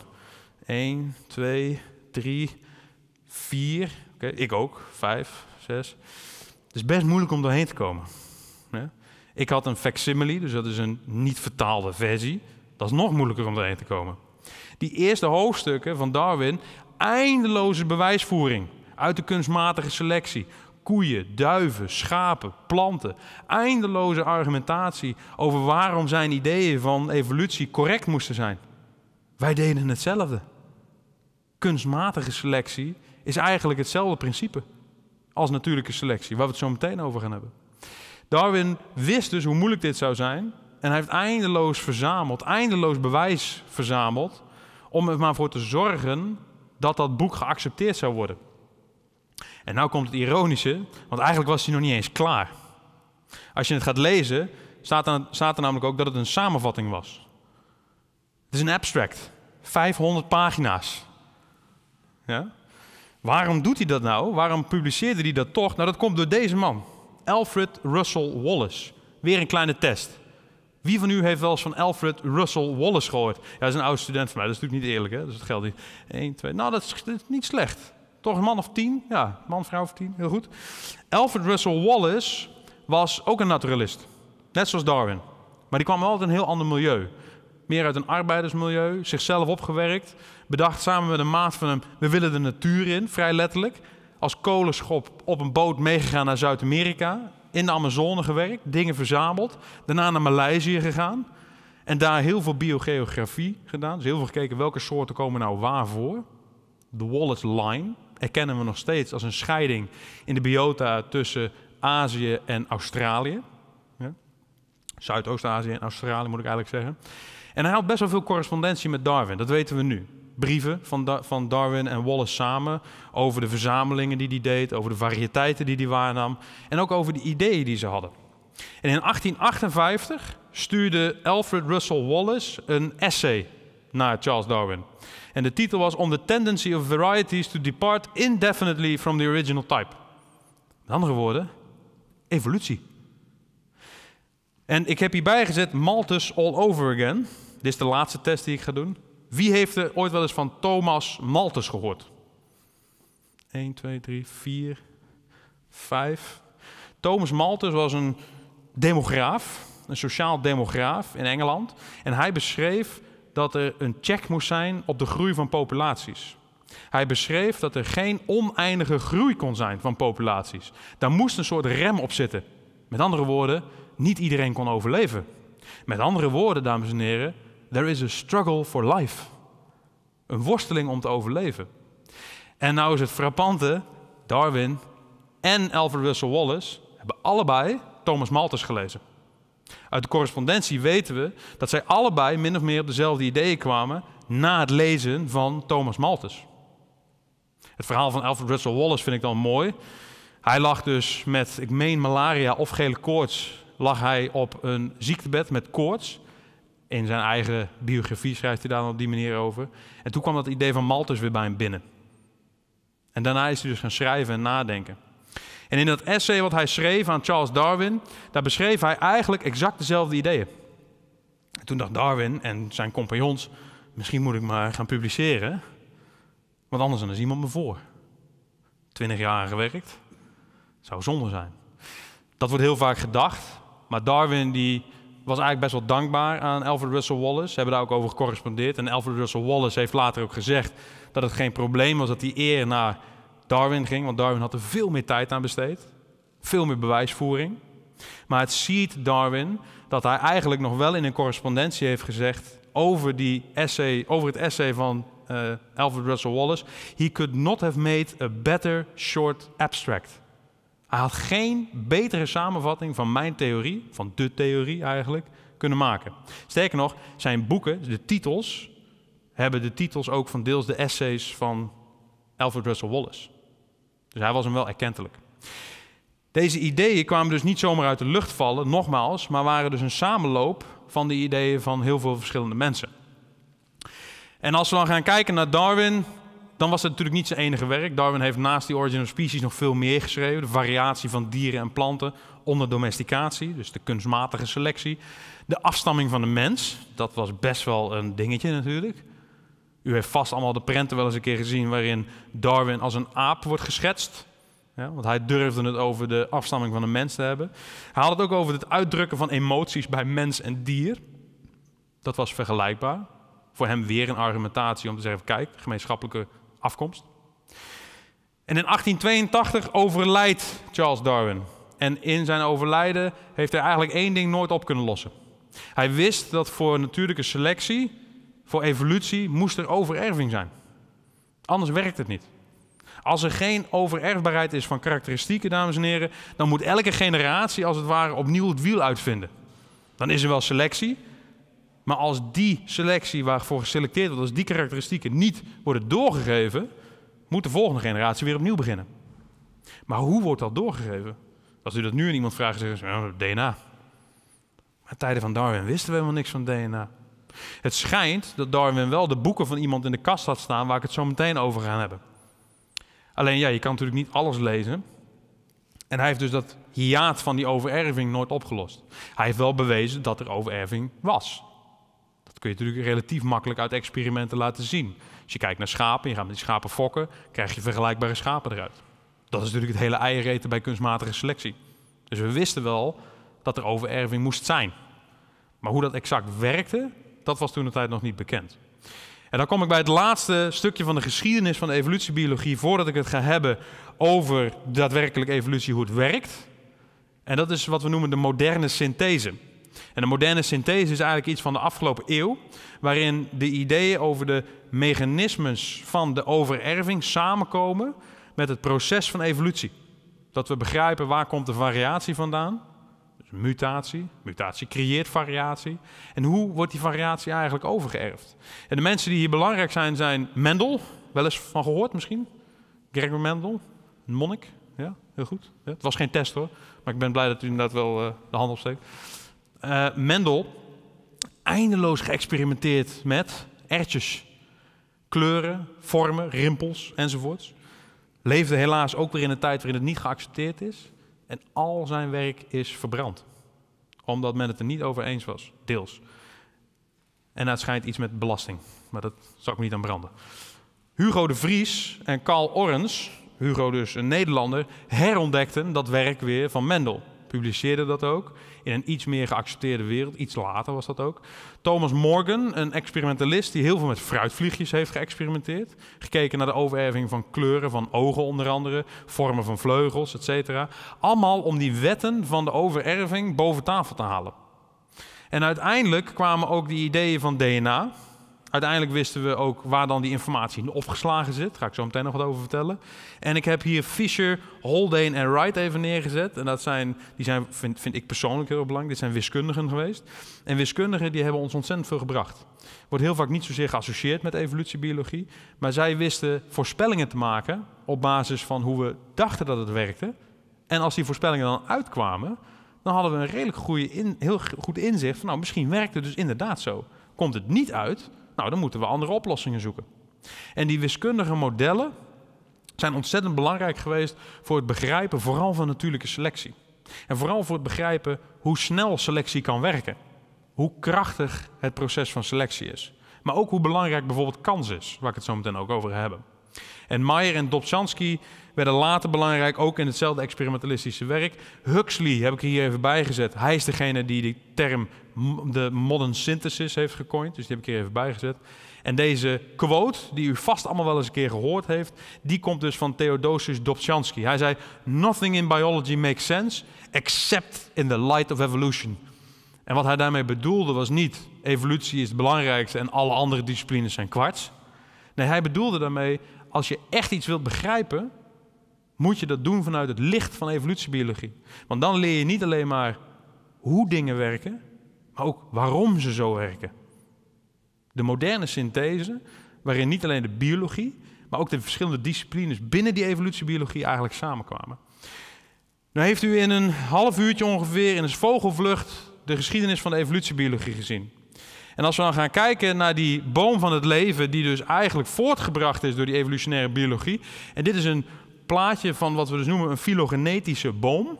1, 2, 3, 4. Oké, ik ook. 5, 6. Het is best moeilijk om doorheen te komen. Ik had een facsimile, dus dat is een niet vertaalde versie. Dat is nog moeilijker om doorheen te komen. Die eerste hoofdstukken van Darwin, eindeloze bewijsvoering uit de kunstmatige selectie. Koeien, duiven, schapen, planten. Eindeloze argumentatie over waarom zijn ideeën van evolutie correct moesten zijn. Wij deden hetzelfde. Kunstmatige selectie is eigenlijk hetzelfde principe als natuurlijke selectie, waar we het zo meteen over gaan hebben. Darwin wist dus hoe moeilijk dit zou zijn en hij heeft eindeloos verzameld, eindeloos bewijs verzameld om er maar voor te zorgen dat dat boek geaccepteerd zou worden. En nou komt het ironische, want eigenlijk was hij nog niet eens klaar. Als je het gaat lezen, staat er, staat er namelijk ook dat het een samenvatting was. Het is een abstract, 500 pagina's. Ja? Waarom doet hij dat nou? Waarom publiceerde hij dat toch? Nou, dat komt door deze man, Alfred Russel Wallace. Weer een kleine test. Wie van u heeft wel eens van Alfred Russel Wallace gehoord? Ja, dat is een oude student van mij, dat is natuurlijk niet eerlijk, hè? Dus dat geldt niet. 1, 2, nou, dat is, niet slecht. Toch een man of tien? Ja, man, vrouw of tien, heel goed. Alfred Russel Wallace was ook een naturalist, net zoals Darwin. Maar die kwam wel uit een heel ander milieu. Meer uit een arbeidersmilieu, zichzelf opgewerkt, bedacht samen met een maat van hem, we willen de natuur in, vrij letterlijk. Als kolenschop op een boot meegegaan naar Zuid-Amerika, in de Amazone gewerkt, dingen verzameld, daarna naar Maleisië gegaan en daar heel veel biogeografie gedaan. Dus heel veel gekeken welke soorten komen nou waar voor. De Wallace Line erkennen we nog steeds als een scheiding in de biota tussen Azië en Australië. Ja. Zuidoost-Azië en Australië moet ik eigenlijk zeggen. En hij had best wel veel correspondentie met Darwin, dat weten we nu. Brieven van, van Darwin en Wallace samen over de verzamelingen die hij deed, over de variëteiten die hij waarnam en ook over de ideeën die ze hadden. En in 1858 stuurde Alfred Russel Wallace een essay naar Charles Darwin. En de titel was On the Tendency of Varieties to Depart Indefinitely from the Original Type. Met andere woorden, evolutie. En ik heb hierbij gezet Malthus all over again. Dit is de laatste test die ik ga doen. Wie heeft er ooit wel eens van Thomas Malthus gehoord? 1, 2, 3, 4, 5. Thomas Malthus was een demograaf, een sociaal demograaf in Engeland. En hij beschreef dat er een check moest zijn op de groei van populaties. Hij beschreef dat er geen oneindige groei kon zijn van populaties. Daar moest een soort rem op zitten. Met andere woorden, niet iedereen kon overleven. Met andere woorden, dames en heren, there is a struggle for life. Een worsteling om te overleven. En nou is het frappante, Darwin en Alfred Russel Wallace hebben allebei Thomas Malthus gelezen. Uit de correspondentie weten we dat zij allebei min of meer op dezelfde ideeën kwamen na het lezen van Thomas Malthus. Het verhaal van Alfred Russel Wallace vind ik dan mooi. Hij lag dus met, ik meen malaria of gele koorts, lag hij op een ziektebed met koorts. In zijn eigen biografie schrijft hij daar op die manier over. En toen kwam dat idee van Malthus weer bij hem binnen. En daarna is hij dus gaan schrijven en nadenken. En in dat essay wat hij schreef aan Charles Darwin, daar beschreef hij eigenlijk exact dezelfde ideeën. En toen dacht Darwin en zijn compagnons, misschien moet ik maar gaan publiceren, want anders dan is iemand me voor. Twintig jaar gewerkt, zou zonde zijn. Dat wordt heel vaak gedacht, maar Darwin die was eigenlijk best wel dankbaar aan Alfred Russel Wallace. Ze hebben daar ook over gecorrespondeerd. En Alfred Russel Wallace heeft later ook gezegd dat het geen probleem was dat hij eer naar Darwin ging, want Darwin had er veel meer tijd aan besteed. Veel meer bewijsvoering. Maar het ziet Darwin dat hij eigenlijk nog wel in een correspondentie heeft gezegd over, die essay, over het essay van uh, Alfred Russel Wallace. He could not have made a better short abstract. Hij had geen betere samenvatting van mijn theorie, van de theorie eigenlijk, kunnen maken. Sterker nog, zijn boeken, de titels, hebben de titels ook van deels de essays van Alfred Russel Wallace. Dus hij was hem wel erkentelijk. Deze ideeën kwamen dus niet zomaar uit de lucht vallen, nogmaals, maar waren dus een samenloop van de ideeën van heel veel verschillende mensen. En als we dan gaan kijken naar Darwin, dan was het natuurlijk niet zijn enige werk. Darwin heeft naast die Origin of Species nog veel meer geschreven. De variatie van dieren en planten onder domesticatie, dus de kunstmatige selectie. De afstamming van de mens, dat was best wel een dingetje natuurlijk. U heeft vast allemaal de prenten wel eens een keer gezien waarin Darwin als een aap wordt geschetst. Ja, want hij durfde het over de afstamming van de mens te hebben. Hij had het ook over het uitdrukken van emoties bij mens en dier. Dat was vergelijkbaar. Voor hem weer een argumentatie om te zeggen: kijk, gemeenschappelijke afkomst. En in 1882 overlijdt Charles Darwin. En in zijn overlijden heeft hij eigenlijk één ding nooit op kunnen lossen. Hij wist dat voor natuurlijke selectie, voor evolutie, moest er overerving zijn. Anders werkt het niet. Als er geen overerfbaarheid is van karakteristieken, dames en heren, dan moet elke generatie als het ware opnieuw het wiel uitvinden. Dan is er wel selectie, maar als die selectie waarvoor geselecteerd wordt, als die karakteristieken niet worden doorgegeven, moet de volgende generatie weer opnieuw beginnen. Maar hoe wordt dat doorgegeven? Als u dat nu aan iemand vraagt, zeggen ze, DNA. Maar tijden van Darwin wisten we helemaal niks van DNA. Het schijnt dat Darwin wel de boeken van iemand in de kast had staan waar ik het zo meteen over ga hebben. Alleen ja, je kan natuurlijk niet alles lezen. En hij heeft dus dat hiaat van die overerving nooit opgelost. Hij heeft wel bewezen dat er overerving was. Kun je natuurlijk relatief makkelijk uit experimenten laten zien. Als je kijkt naar schapen, je gaat met die schapen fokken, krijg je vergelijkbare schapen eruit. Dat is natuurlijk het hele eiereten bij kunstmatige selectie. Dus we wisten wel dat er overerving moest zijn. Maar hoe dat exact werkte, dat was toen de tijd nog niet bekend. En dan kom ik bij het laatste stukje van de geschiedenis van de evolutiebiologie, voordat ik het ga hebben over daadwerkelijk evolutie, hoe het werkt. En dat is wat we noemen de moderne synthese. En de moderne synthese is eigenlijk iets van de afgelopen eeuw, waarin de ideeën over de mechanismes van de overerving samenkomen met het proces van evolutie. Dat we begrijpen waar komt de variatie vandaan. Dus mutatie. Mutatie creëert variatie. En hoe wordt die variatie eigenlijk overgeërfd? En de mensen die hier belangrijk zijn, zijn Mendel. Wel eens van gehoord misschien? Gregor Mendel, een monnik. Ja, heel goed. Het was geen test hoor, maar ik ben blij dat u inderdaad wel uh, de hand opsteekt. Uh, Mendel, eindeloos geëxperimenteerd met ertjes, kleuren, vormen, rimpels enzovoorts. Leefde helaas ook weer in een tijd waarin het niet geaccepteerd is. En al zijn werk is verbrand. Omdat men het er niet over eens was, deels. En het schijnt iets met belasting, maar dat zal ik niet aan branden. Hugo de Vries en Carl Orens, Hugo dus een Nederlander, herontdekten dat werk weer van Mendel publiceerde dat ook in een iets meer geaccepteerde wereld. Iets later was dat ook. Thomas Morgan, een experimentalist die heel veel met fruitvliegjes heeft geëxperimenteerd. Gekeken naar de overerving van kleuren, van ogen onder andere, vormen van vleugels, etc. Allemaal om die wetten van de overerving boven tafel te halen. En uiteindelijk kwamen ook die ideeën van DNA, Uiteindelijk wisten we ook waar dan die informatie opgeslagen zit. Daar ga ik zo meteen nog wat over vertellen. En ik heb hier Fisher, Haldane en Wright even neergezet. En dat zijn, die zijn, vind, vind ik persoonlijk heel belangrijk. Dit zijn wiskundigen geweest. En wiskundigen die hebben ons ontzettend veel gebracht. Wordt heel vaak niet zozeer geassocieerd met evolutiebiologie. Maar zij wisten voorspellingen te maken op basis van hoe we dachten dat het werkte. En als die voorspellingen dan uitkwamen, dan hadden we een redelijk goede in, heel goed inzicht van nou, misschien werkt het dus inderdaad zo. Komt het niet uit, nou, dan moeten we andere oplossingen zoeken. En die wiskundige modellen zijn ontzettend belangrijk geweest voor het begrijpen vooral van natuurlijke selectie. En vooral voor het begrijpen hoe snel selectie kan werken. Hoe krachtig het proces van selectie is. Maar ook hoe belangrijk bijvoorbeeld kans is, waar ik het zo meteen ook over ga hebben. En Meyer en Dobzhansky werden later belangrijk, ook in hetzelfde experimentalistische werk. Huxley heb ik hier even bijgezet. Hij is degene die die term de modern synthesis heeft gecoind, dus die heb ik hier even bijgezet. En deze quote, die u vast allemaal wel eens een keer gehoord heeft, die komt dus van Theodosius Dobzhansky. Hij zei, nothing in biology makes sense except in the light of evolution. En wat hij daarmee bedoelde was niet, evolutie is het belangrijkste en alle andere disciplines zijn kwarts. Nee, hij bedoelde daarmee, als je echt iets wilt begrijpen, moet je dat doen vanuit het licht van evolutiebiologie. Want dan leer je niet alleen maar hoe dingen werken, maar ook waarom ze zo werken. De moderne synthese, waarin niet alleen de biologie, maar ook de verschillende disciplines binnen die evolutiebiologie eigenlijk samenkwamen. Nou heeft u in een half uurtje ongeveer in een vogelvlucht de geschiedenis van de evolutiebiologie gezien. En als we dan gaan kijken naar die boom van het leven, die dus eigenlijk voortgebracht is door die evolutionaire biologie. En dit is een plaatje van wat we dus noemen een filogenetische boom.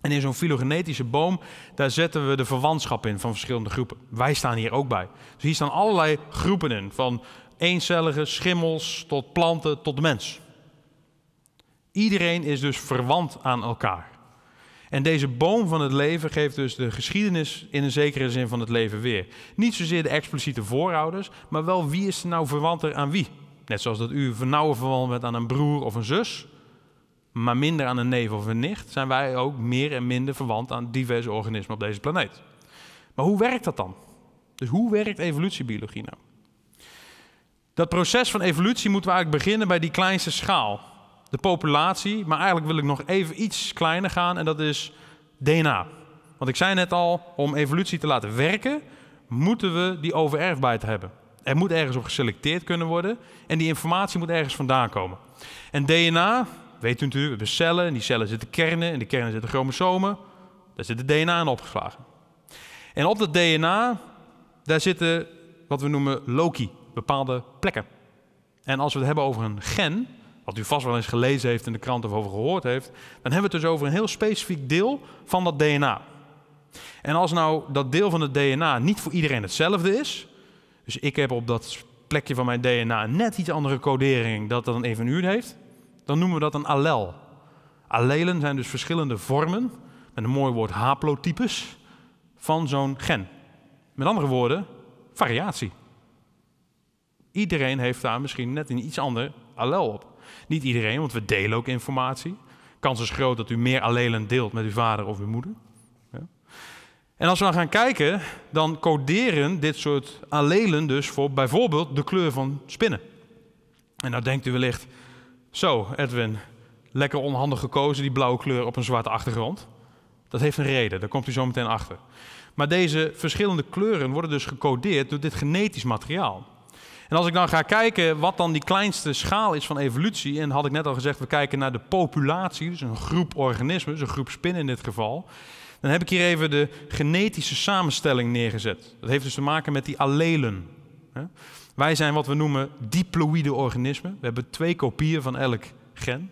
En in zo'n filogenetische boom, daar zetten we de verwantschap in van verschillende groepen. Wij staan hier ook bij. Dus hier staan allerlei groepen in, van eencellige schimmels tot planten tot mens. Iedereen is dus verwant aan elkaar. En deze boom van het leven geeft dus de geschiedenis in een zekere zin van het leven weer. Niet zozeer de expliciete voorouders, maar wel wie is er nou verwanter aan wie. Net zoals dat u vernauwer verwant bent aan een broer of een zus, maar minder aan een neef of een nicht, zijn wij ook meer en minder verwant aan diverse organismen op deze planeet. Maar hoe werkt dat dan? Dus hoe werkt evolutiebiologie nou? Dat proces van evolutie moeten we eigenlijk beginnen bij die kleinste schaal de populatie, maar eigenlijk wil ik nog even iets kleiner gaan en dat is DNA. Want ik zei net al, om evolutie te laten werken, moeten we die overerfbaarheid hebben. Er moet ergens op geselecteerd kunnen worden en die informatie moet ergens vandaan komen. En DNA, weet u natuurlijk, we hebben cellen, in die cellen zitten kernen, in die kernen zitten chromosomen, daar zit de DNA in opgeslagen. En op dat DNA, daar zitten wat we noemen loci, bepaalde plekken. En als we het hebben over een gen, wat u vast wel eens gelezen heeft in de krant of over gehoord heeft, dan hebben we het dus over een heel specifiek deel van dat DNA. En als nou dat deel van het DNA niet voor iedereen hetzelfde is, dus ik heb op dat plekje van mijn DNA net iets andere codering dat dan een u heeft, dan noemen we dat een allel. Allelen zijn dus verschillende vormen, met een mooi woord haplotypes, van zo'n gen. Met andere woorden, variatie. Iedereen heeft daar misschien net een iets ander allel op. Niet iedereen, want we delen ook informatie. Kans is groot dat u meer allelen deelt met uw vader of uw moeder. Ja. En als we dan gaan kijken, dan coderen dit soort allelen dus voor bijvoorbeeld de kleur van spinnen. En nou denkt u wellicht, zo Edwin, lekker onhandig gekozen, die blauwe kleur op een zwarte achtergrond. Dat heeft een reden, daar komt u zo meteen achter. Maar deze verschillende kleuren worden dus gecodeerd door dit genetisch materiaal. En als ik dan ga kijken wat dan die kleinste schaal is van evolutie, en had ik net al gezegd, we kijken naar de populatie, dus een groep organismen, dus een groep spinnen in dit geval, dan heb ik hier even de genetische samenstelling neergezet. Dat heeft dus te maken met die allelen. Wij zijn wat we noemen diploïde organismen. We hebben twee kopieën van elk gen.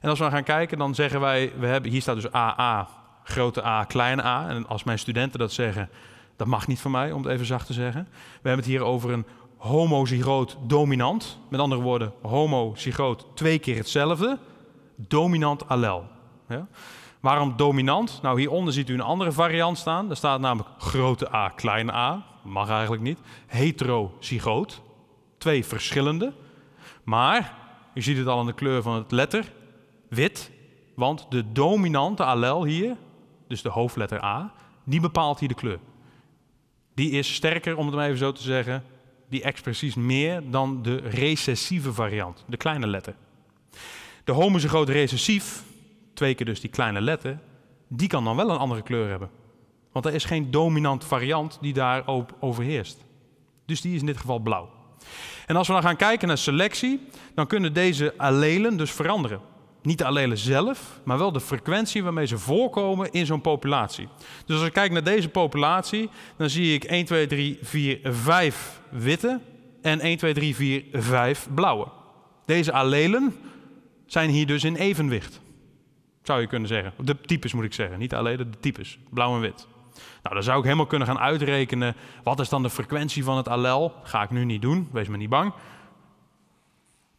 En als we gaan kijken, dan zeggen wij, we hebben, hier staat dus AA, grote A, kleine a. En als mijn studenten dat zeggen, dat mag niet van mij, om het even zacht te zeggen. We hebben het hier over een homozygoot dominant. Met andere woorden, homozygoot twee keer hetzelfde. Dominant allel. Ja? Waarom dominant? Nou, hieronder ziet u een andere variant staan. Daar staat namelijk grote A, kleine a. Mag eigenlijk niet. Heterozygoot. Twee verschillende. Maar, u ziet het al in de kleur van het letter. Wit. Want de dominante allel hier, dus de hoofdletter A, die bepaalt hier de kleur. Die is sterker, om het maar even zo te zeggen, die expressief meer dan de recessieve variant, de kleine letter. De homozygote recessief, twee keer dus die kleine letter, die kan dan wel een andere kleur hebben. Want er is geen dominant variant die daar overheerst. Dus die is in dit geval blauw. En als we dan gaan kijken naar selectie, dan kunnen deze allelen dus veranderen. Niet de allelen zelf, maar wel de frequentie waarmee ze voorkomen in zo'n populatie. Dus als ik kijk naar deze populatie, dan zie ik 1, 2, 3, 4, 5 witte en 1, 2, 3, 4, 5 blauwe. Deze allelen zijn hier dus in evenwicht. Zou je kunnen zeggen. De types moet ik zeggen, niet allelen, de types. Blauw en wit. Nou, dan zou ik helemaal kunnen gaan uitrekenen. Wat is dan de frequentie van het allel? Ga ik nu niet doen, wees me niet bang.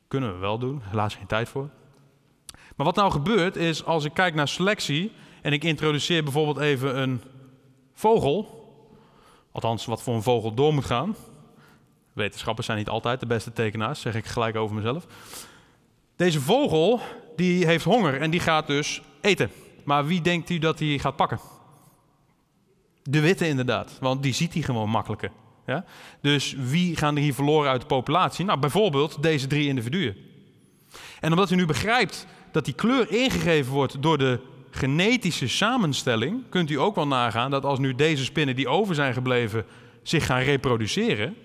Kunnen we wel doen, helaas geen tijd voor. Maar wat nou gebeurt is, als ik kijk naar selectie en ik introduceer bijvoorbeeld even een vogel, althans wat voor een vogel door moet gaan. Wetenschappers zijn niet altijd de beste tekenaars, zeg ik gelijk over mezelf. Deze vogel die heeft honger en die gaat dus eten. Maar wie denkt u dat hij gaat pakken? De witte inderdaad, want die ziet hij gewoon makkelijker. Ja? Dus wie gaan er hier verloren uit de populatie? Nou, bijvoorbeeld deze drie individuen. En omdat u nu begrijpt dat die kleur ingegeven wordt door de genetische samenstelling, kunt u ook wel nagaan dat als nu deze spinnen die over zijn gebleven zich gaan reproduceren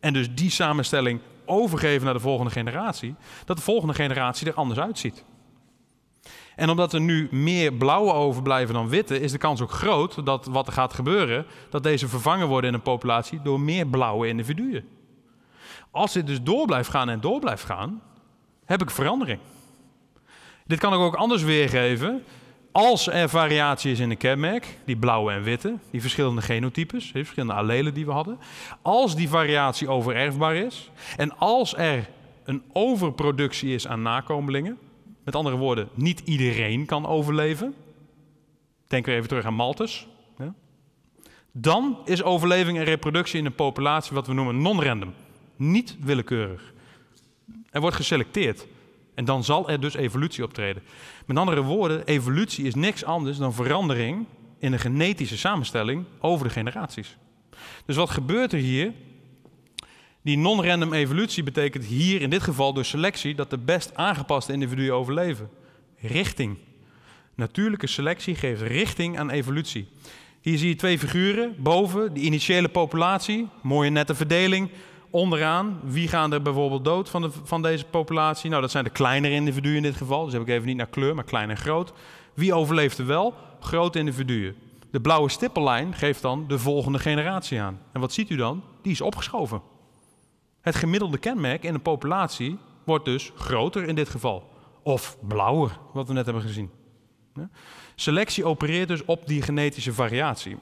en dus die samenstelling overgeven naar de volgende generatie, dat de volgende generatie er anders uitziet. En omdat er nu meer blauwe overblijven dan witte, is de kans ook groot dat wat er gaat gebeuren, dat deze vervangen worden in een populatie door meer blauwe individuen. Als dit dus door blijft gaan en door blijft gaan, heb ik verandering. Dit kan ik ook anders weergeven. Als er variatie is in de kenmerk, die blauwe en witte, die verschillende genotypes, die verschillende allelen die we hadden. Als die variatie overerfbaar is en als er een overproductie is aan nakomelingen, met andere woorden, niet iedereen kan overleven. Denken we even terug aan Malthus. Dan is overleving en reproductie in een populatie wat we noemen non-random. Niet willekeurig. Er wordt geselecteerd. En dan zal er dus evolutie optreden. Met andere woorden, evolutie is niks anders dan verandering in de genetische samenstelling over de generaties. Dus wat gebeurt er hier? Die non-random evolutie betekent hier in dit geval door selectie dat de best aangepaste individuen overleven. Richting. Natuurlijke selectie geeft richting aan evolutie. Hier zie je twee figuren. Boven, de initiële populatie, mooie nette verdeling. Onderaan, wie gaan er bijvoorbeeld dood van, de, van deze populatie? Nou, dat zijn de kleinere individuen in dit geval. Dus heb ik even niet naar kleur, maar klein en groot. Wie overleeft er wel? Grote individuen. De blauwe stippellijn geeft dan de volgende generatie aan. En wat ziet u dan? Die is opgeschoven. Het gemiddelde kenmerk in een populatie wordt dus groter in dit geval. Of blauwer, wat we net hebben gezien. Selectie opereert dus op die genetische variatie.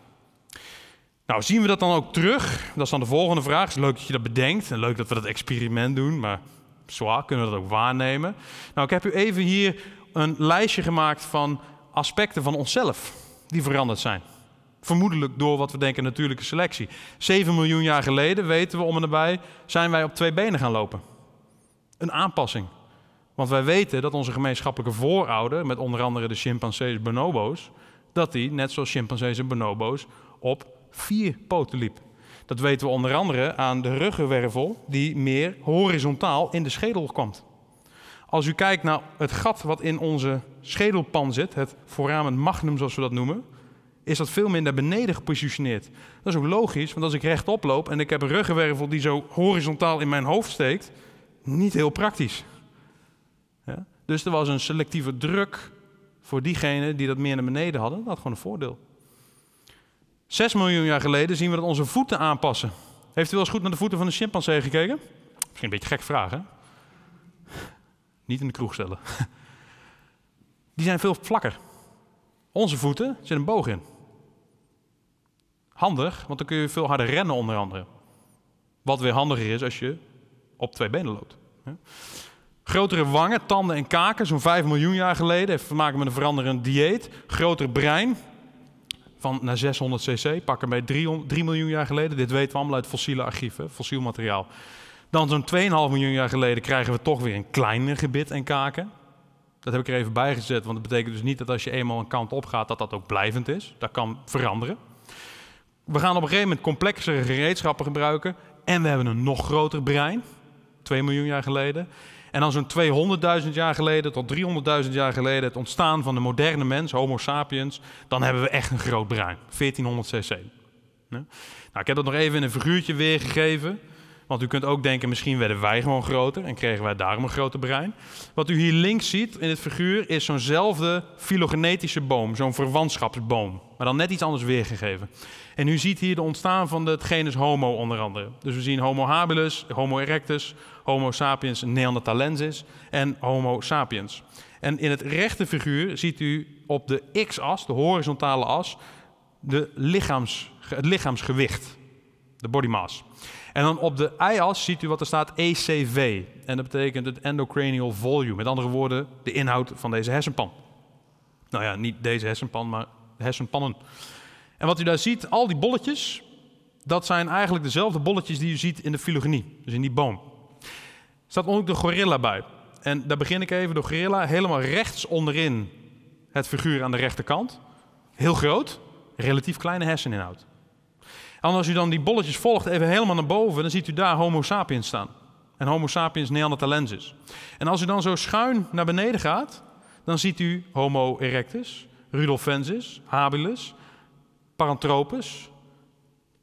Nou, zien we dat dan ook terug? Dat is dan de volgende vraag. Het is leuk dat je dat bedenkt en leuk dat we dat experiment doen, maar zwaar kunnen we dat ook waarnemen. Nou, ik heb u even hier een lijstje gemaakt van aspecten van onszelf die veranderd zijn. Vermoedelijk door wat we denken natuurlijke selectie. 7 miljoen jaar geleden, weten we om en nabij, zijn wij op twee benen gaan lopen. Een aanpassing. Want wij weten dat onze gemeenschappelijke voorouder, met onder andere de chimpansees bonobo's, dat die, net zoals chimpansees en bonobo's, op vier poten liep. Dat weten we onder andere aan de ruggenwervel die meer horizontaal in de schedel kwam. Als u kijkt naar het gat wat in onze schedelpan zit, het foramen magnum zoals we dat noemen, is dat veel naar beneden gepositioneerd. Dat is ook logisch, want als ik rechtop loop en ik heb een ruggenwervel die zo horizontaal in mijn hoofd steekt, niet heel praktisch. Dus er was een selectieve druk voor diegenen die dat meer naar beneden hadden. Dat had gewoon een voordeel. Zes miljoen jaar geleden zien we dat onze voeten aanpassen. Heeft u wel eens goed naar de voeten van een chimpansee gekeken? Misschien een beetje gek vraag, hè? Niet in de kroeg stellen. Die zijn veel vlakker. Onze voeten zit een boog in. Handig, want dan kun je veel harder rennen onder andere. Wat weer handiger is als je op twee benen loopt. Grotere wangen, tanden en kaken, zo'n 5 miljoen jaar geleden. Heeft te maken met een veranderend dieet. Groter brein, van naar 600 cc, pakken bij 3, 3 miljoen jaar geleden. Dit weten we allemaal uit fossiele archieven, fossiel materiaal. Dan zo'n 2,5 miljoen jaar geleden krijgen we toch weer een kleiner gebit en kaken. Dat heb ik er even bij gezet, want dat betekent dus niet dat als je eenmaal een kant op gaat, dat dat ook blijvend is. Dat kan veranderen. We gaan op een gegeven moment complexere gereedschappen gebruiken. En we hebben een nog groter brein, 2 miljoen jaar geleden. En dan zo'n 200.000 jaar geleden tot 300.000 jaar geleden het ontstaan van de moderne mens, Homo sapiens, dan hebben we echt een groot brein, 1400 cc. Nou, ik heb dat nog even in een figuurtje weergegeven. Want u kunt ook denken, misschien werden wij gewoon groter en kregen wij daarom een groter brein. Wat u hier links ziet in het figuur is zo'nzelfde filogenetische boom, zo'n verwantschapsboom. Maar dan net iets anders weergegeven. En u ziet hier de ontstaan van het genus Homo onder andere. Dus we zien Homo habilis, Homo erectus, Homo sapiens neanderthalensis en Homo sapiens. En in het rechte figuur ziet u op de x-as, de horizontale as, de lichaams, het lichaamsgewicht, de body mass. En dan op de y-as ziet u wat er staat ECV. En dat betekent het endocranial volume. Met andere woorden, de inhoud van deze hersenpan. Nou ja, niet deze hersenpan, maar de hersenpannen. En wat u daar ziet, al die bolletjes, dat zijn eigenlijk dezelfde bolletjes die u ziet in de filogenie. Dus in die boom. Er staat ook de gorilla bij. En daar begin ik even, de gorilla, helemaal rechts onderin het figuur aan de rechterkant. Heel groot, relatief kleine herseninhoud. En als u dan die bolletjes volgt even helemaal naar boven, dan ziet u daar Homo sapiens staan. En Homo sapiens neanderthalensis. En als u dan zo schuin naar beneden gaat, dan ziet u Homo erectus, Rudolfensis, Habilis, Paranthropus.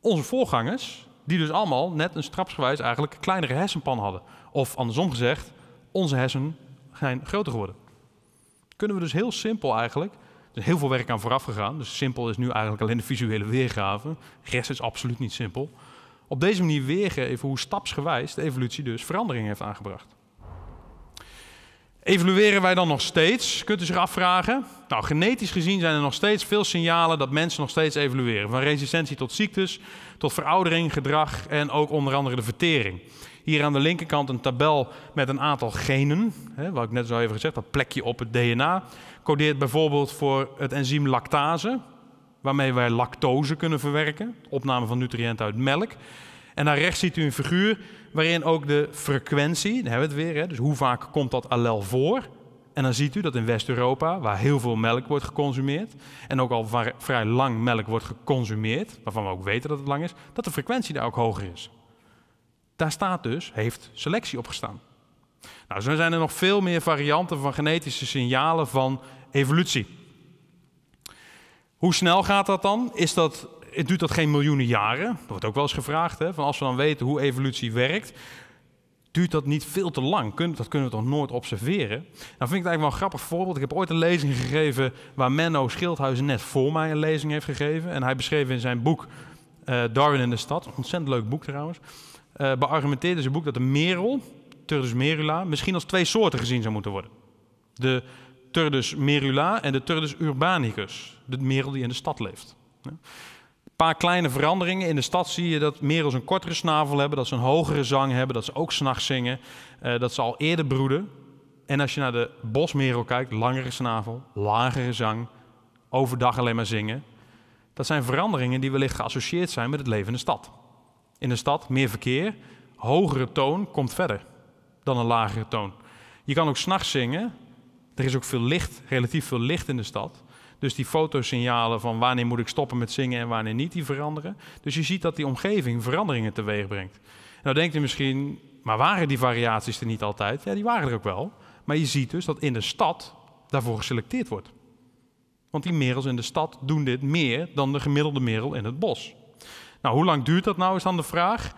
Onze voorgangers, die dus allemaal net een strapsgewijs eigenlijk kleinere hersenpan hadden. Of andersom gezegd, onze hersenen zijn groter geworden. Kunnen we dus heel simpel eigenlijk, er is heel veel werk aan vooraf gegaan, dus simpel is nu eigenlijk alleen de visuele weergave, de is absoluut niet simpel. Op deze manier weergeven hoe stapsgewijs de evolutie dus verandering heeft aangebracht. Evolueren wij dan nog steeds? Kunt u zich afvragen. Nou, genetisch gezien zijn er nog steeds veel signalen dat mensen nog steeds evolueren. Van resistentie tot ziektes, tot veroudering, gedrag en ook onder andere de vertering. Hier aan de linkerkant een tabel met een aantal genen. Hè, wat ik net zo even gezegd, dat plekje op het DNA. Codeert bijvoorbeeld voor het enzym lactase, waarmee wij lactose kunnen verwerken. Opname van nutriënten uit melk. En daar rechts ziet u een figuur waarin ook de frequentie, daar hebben we het weer, hè, dus hoe vaak komt dat allel voor? En dan ziet u dat in West-Europa, waar heel veel melk wordt geconsumeerd, en ook al vrij lang melk wordt geconsumeerd, waarvan we ook weten dat het lang is, dat de frequentie daar ook hoger is. Daar staat dus, heeft selectie opgestaan. Nou, zo zijn er nog veel meer varianten van genetische signalen van evolutie. Hoe snel gaat dat dan? Is dat het duurt dat geen miljoenen jaren. Dat wordt ook wel eens gevraagd. Hè? Van als we dan weten hoe evolutie werkt, duurt dat niet veel te lang? Dat kunnen we toch nooit observeren? Nou vind ik het eigenlijk wel een grappig voorbeeld. Ik heb ooit een lezing gegeven waar Menno Schildhuizen net voor mij een lezing heeft gegeven. En hij beschreef in zijn boek uh, Darwin in de stad, een ontzettend leuk boek trouwens, uh, beargumenteerde zijn boek dat de merel, Turdus merula, misschien als twee soorten gezien zou moeten worden. De Turdus merula en de Turdus urbanicus, de merel die in de stad leeft. Een paar kleine veranderingen. In de stad zie je dat merels een kortere snavel hebben, dat ze een hogere zang hebben, dat ze ook s'nachts zingen, uh, dat ze al eerder broeden. En als je naar de bosmerel kijkt, langere snavel, lagere zang, overdag alleen maar zingen. Dat zijn veranderingen die wellicht geassocieerd zijn met het leven in de stad. In de stad meer verkeer, hogere toon komt verder dan een lagere toon. Je kan ook s'nachts zingen. Er is ook veel licht, relatief veel licht in de stad. Dus die fotosignalen van wanneer moet ik stoppen met zingen en wanneer niet, die veranderen. Dus je ziet dat die omgeving veranderingen teweeg brengt. Nou denkt u misschien, maar waren die variaties er niet altijd? Ja, die waren er ook wel. Maar je ziet dus dat in de stad daarvoor geselecteerd wordt. Want die merels in de stad doen dit meer dan de gemiddelde merel in het bos. Nou, hoe lang duurt dat nou, is dan de vraag.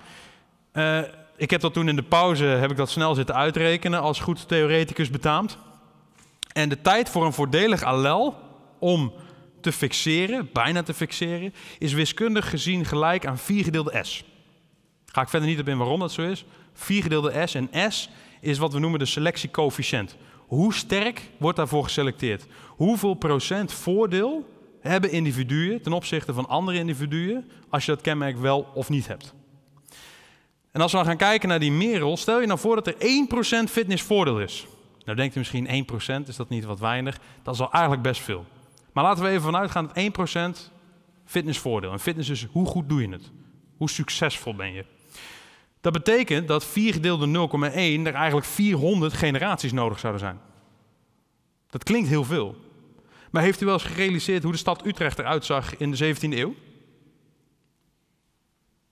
Uh, ik heb dat toen in de pauze, heb ik dat snel zitten uitrekenen, als goed theoreticus betaamt. En de tijd voor een voordelig allel om te fixeren, bijna te fixeren, is wiskundig gezien gelijk aan 4 gedeelde s. Ga ik verder niet op in waarom dat zo is. 4 gedeelde s en s is wat we noemen de selectiecoëfficiënt. Hoe sterk wordt daarvoor geselecteerd? Hoeveel procent voordeel hebben individuen ten opzichte van andere individuen als je dat kenmerk wel of niet hebt? En als we gaan kijken naar die merel, stel je nou voor dat er 1% fitnessvoordeel is. Nou denkt u misschien 1%, is dat niet wat weinig? Dat is al eigenlijk best veel. Maar laten we even vanuit gaan dat 1% fitnessvoordeel. En fitness is hoe goed doe je het? Hoe succesvol ben je? Dat betekent dat 4 gedeeld door 0,1 er eigenlijk 400 generaties nodig zouden zijn. Dat klinkt heel veel. Maar heeft u wel eens gerealiseerd hoe de stad Utrecht eruit zag in de 17e eeuw?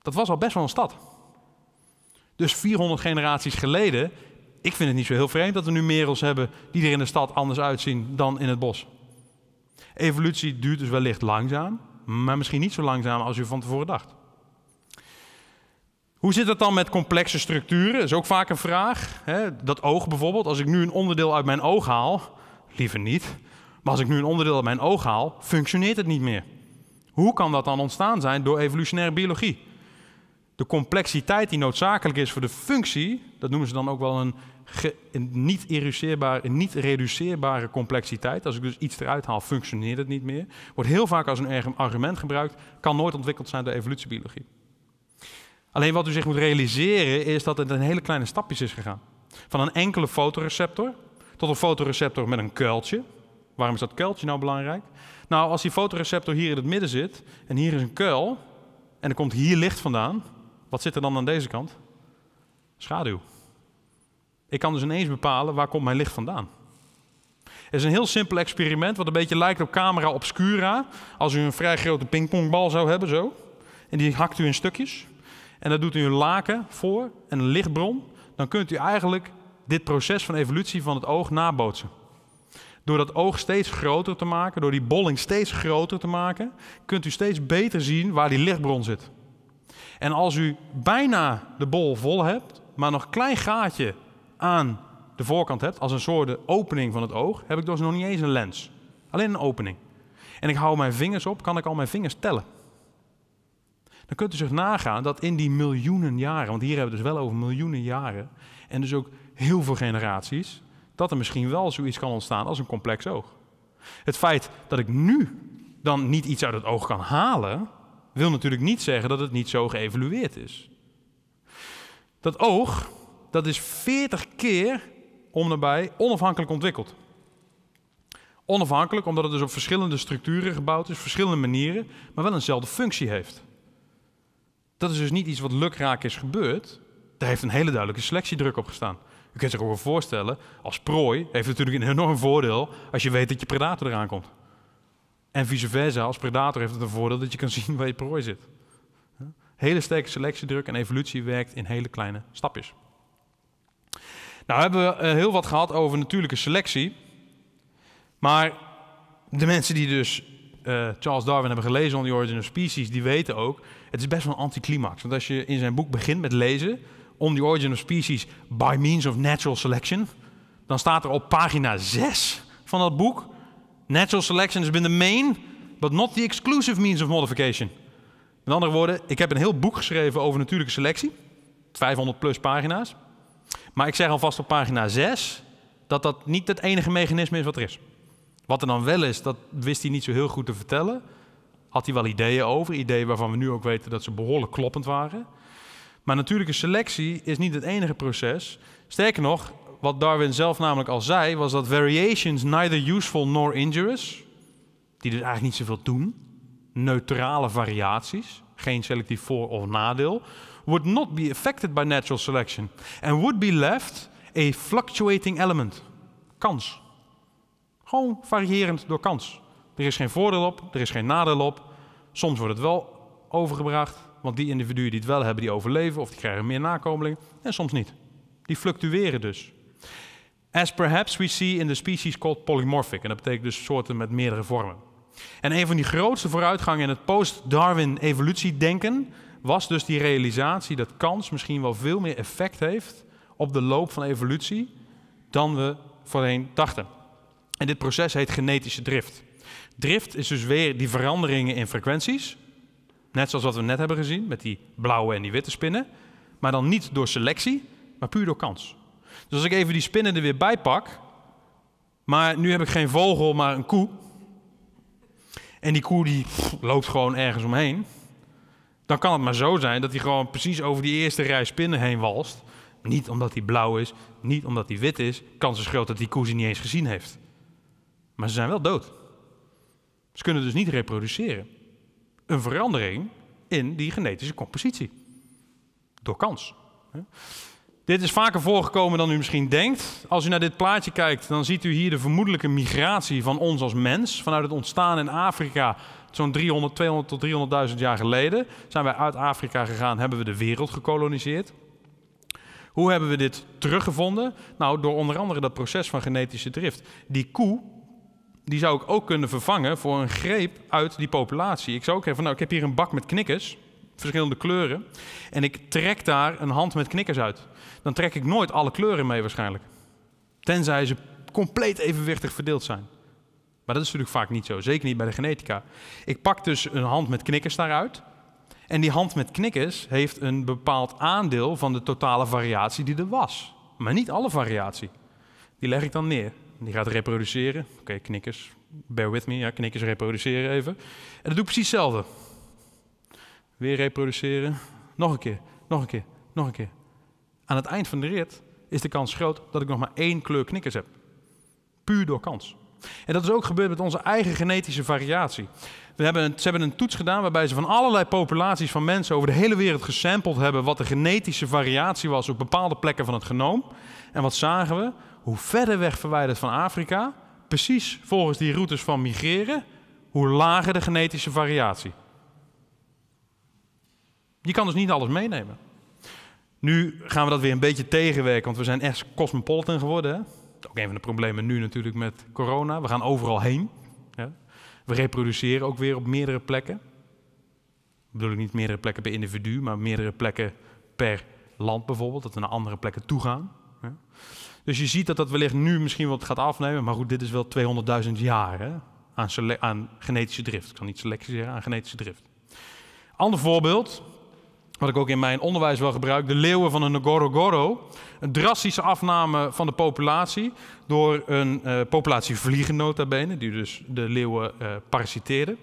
Dat was al best wel een stad. Dus 400 generaties geleden, ik vind het niet zo heel vreemd dat we nu merels hebben die er in de stad anders uitzien dan in het bos. Evolutie duurt dus wellicht langzaam, maar misschien niet zo langzaam als u van tevoren dacht. Hoe zit het dan met complexe structuren? Dat is ook vaak een vraag. Dat oog bijvoorbeeld, als ik nu een onderdeel uit mijn oog haal, liever niet, maar als ik nu een onderdeel uit mijn oog haal, functioneert het niet meer. Hoe kan dat dan ontstaan zijn door evolutionaire biologie? De complexiteit die noodzakelijk is voor de functie, dat noemen ze dan ook wel een een niet irriceerbare, niet reduceerbare complexiteit. Als ik dus iets eruit haal, functioneert het niet meer. Wordt heel vaak als een argument gebruikt, kan nooit ontwikkeld zijn door evolutiebiologie. Alleen wat u zich moet realiseren is dat het in hele kleine stapjes is gegaan. Van een enkele fotoreceptor tot een fotoreceptor met een kuiltje. Waarom is dat kuiltje nou belangrijk? Nou, als die fotoreceptor hier in het midden zit en hier is een kuil en er komt hier licht vandaan, wat zit er dan aan deze kant? Schaduw. Ik kan dus ineens bepalen waar komt mijn licht vandaan. Het is een heel simpel experiment wat een beetje lijkt op camera obscura. Als u een vrij grote pingpongbal zou hebben, zo. En die hakt u in stukjes. En daar doet u een laken voor en een lichtbron. Dan kunt u eigenlijk dit proces van evolutie van het oog nabootsen. Door dat oog steeds groter te maken, door die bolling steeds groter te maken, kunt u steeds beter zien waar die lichtbron zit. En als u bijna de bol vol hebt, maar nog een klein gaatje aan de voorkant hebt, als een soort opening van het oog, heb ik dus nog niet eens een lens. Alleen een opening. En ik hou mijn vingers op, kan ik al mijn vingers tellen. Dan kunt u zich nagaan dat in die miljoenen jaren, want hier hebben we dus wel over miljoenen jaren, en dus ook heel veel generaties, dat er misschien wel zoiets kan ontstaan als een complex oog. Het feit dat ik nu dan niet iets uit het oog kan halen, wil natuurlijk niet zeggen dat het niet zo geëvalueerd is. Dat oog, dat is 40 keer om nabij onafhankelijk ontwikkeld. Onafhankelijk omdat het dus op verschillende structuren gebouwd is, verschillende manieren, maar wel eenzelfde functie heeft. Dat is dus niet iets wat lukraak is gebeurd. Daar heeft een hele duidelijke selectiedruk op gestaan. U kunt zich ook wel voorstellen, als prooi heeft het natuurlijk een enorm voordeel als je weet dat je predator eraan komt. En vice versa, als predator heeft het een voordeel dat je kan [LAUGHS] zien waar je prooi zit. Hele sterke selectiedruk en evolutie werkt in hele kleine stapjes. Nou hebben we eh, heel wat gehad over natuurlijke selectie. Maar de mensen die dus uh, Charles Darwin hebben gelezen on the Origin of Species, die weten ook, het is best wel een anticlimax. Want als je in zijn boek begint met lezen, On the Origin of Species by Means of Natural Selection, dan staat er op pagina 6 van dat boek, Natural selection has been the main, but not the exclusive means of modification. Met andere woorden, ik heb een heel boek geschreven over natuurlijke selectie, 500 plus pagina's. Maar ik zeg alvast op pagina 6 dat dat niet het enige mechanisme is wat er is. Wat er dan wel is, dat wist hij niet zo heel goed te vertellen. Had hij wel ideeën over, ideeën waarvan we nu ook weten dat ze behoorlijk kloppend waren. Maar natuurlijke selectie is niet het enige proces. Sterker nog, wat Darwin zelf namelijk al zei, was dat variations neither useful nor injurious, die dus eigenlijk niet zoveel doen, neutrale variaties, geen selectief voor- of nadeel, would not be affected by natural selection and would be left a fluctuating element. Kans. Gewoon variërend door kans. Er is geen voordeel op, er is geen nadeel op. Soms wordt het wel overgebracht, want die individuen die het wel hebben, die overleven of die krijgen meer nakomelingen. En soms niet. Die fluctueren dus. As perhaps we see in the species called polymorphic. En dat betekent dus soorten met meerdere vormen. En een van die grootste vooruitgangen in het post-Darwin evolutiedenken was dus die realisatie dat kans misschien wel veel meer effect heeft op de loop van evolutie dan we voorheen dachten. En dit proces heet genetische drift. Drift is dus weer die veranderingen in frequenties. Net zoals wat we net hebben gezien met die blauwe en die witte spinnen. Maar dan niet door selectie, maar puur door kans. Dus als ik even die spinnen er weer bij pak. Maar nu heb ik geen vogel, maar een koe. En die koe die loopt gewoon ergens omheen. Dan kan het maar zo zijn dat hij gewoon precies over die eerste rij spinnen heen walst. Niet omdat hij blauw is, niet omdat hij wit is. Kans is groot dat die koe ze niet eens gezien heeft. Maar ze zijn wel dood. Ze kunnen dus niet reproduceren. Een verandering in die genetische compositie. Door kans. Dit is vaker voorgekomen dan u misschien denkt. Als u naar dit plaatje kijkt, dan ziet u hier de vermoedelijke migratie van ons als mens. Vanuit het ontstaan in Afrika, zo'n 300, 200 tot 300.000 jaar geleden, zijn wij uit Afrika gegaan, hebben we de wereld gekoloniseerd. Hoe hebben we dit teruggevonden? Nou, door onder andere dat proces van genetische drift. Die koe, die zou ik ook kunnen vervangen voor een greep uit die populatie. Ik zou ook even, nou, ik heb hier een bak met knikkers, verschillende kleuren, en ik trek daar een hand met knikkers uit. Dan trek ik nooit alle kleuren mee waarschijnlijk. Tenzij ze compleet evenwichtig verdeeld zijn. Maar dat is natuurlijk vaak niet zo, zeker niet bij de genetica. Ik pak dus een hand met knikkers daaruit. En die hand met knikkers heeft een bepaald aandeel van de totale variatie die er was. Maar niet alle variatie. Die leg ik dan neer. Die gaat reproduceren. Oké, knikkers, bear with me. Ja, knikkers reproduceren even. En dat doe ik precies hetzelfde. Weer reproduceren. Nog een keer, nog een keer, nog een keer. Aan het eind van de rit is de kans groot dat ik nog maar één kleur knikkers heb. Puur door kans. En dat is ook gebeurd met onze eigen genetische variatie. We hebben een, ze hebben een toets gedaan waarbij ze van allerlei populaties van mensen over de hele wereld gesampled hebben wat de genetische variatie was op bepaalde plekken van het genoom. En wat zagen we? Hoe verder weg verwijderd van Afrika, precies volgens die routes van migreren, hoe lager de genetische variatie. Je kan dus niet alles meenemen. Nu gaan we dat weer een beetje tegenwerken, want we zijn echt cosmopolitan geworden. Hè? Ook een van de problemen nu natuurlijk met corona. We gaan overal heen. We reproduceren ook weer op meerdere plekken. Ik bedoel ik niet meerdere plekken per individu, maar meerdere plekken per land bijvoorbeeld, dat we naar andere plekken toe gaan. Dus je ziet dat dat wellicht nu misschien wat gaat afnemen. Maar goed, dit is wel 200.000 jaar hè, aan, aan genetische drift. Ik kan niet selectie zeggen, aan genetische drift. Ander voorbeeld, wat ik ook in mijn onderwijs wel gebruik, de leeuwen van de Ngorongoro. Een drastische afname van de populatie door een uh, populatie vliegen nota bene, die dus de leeuwen uh, parasiteerden.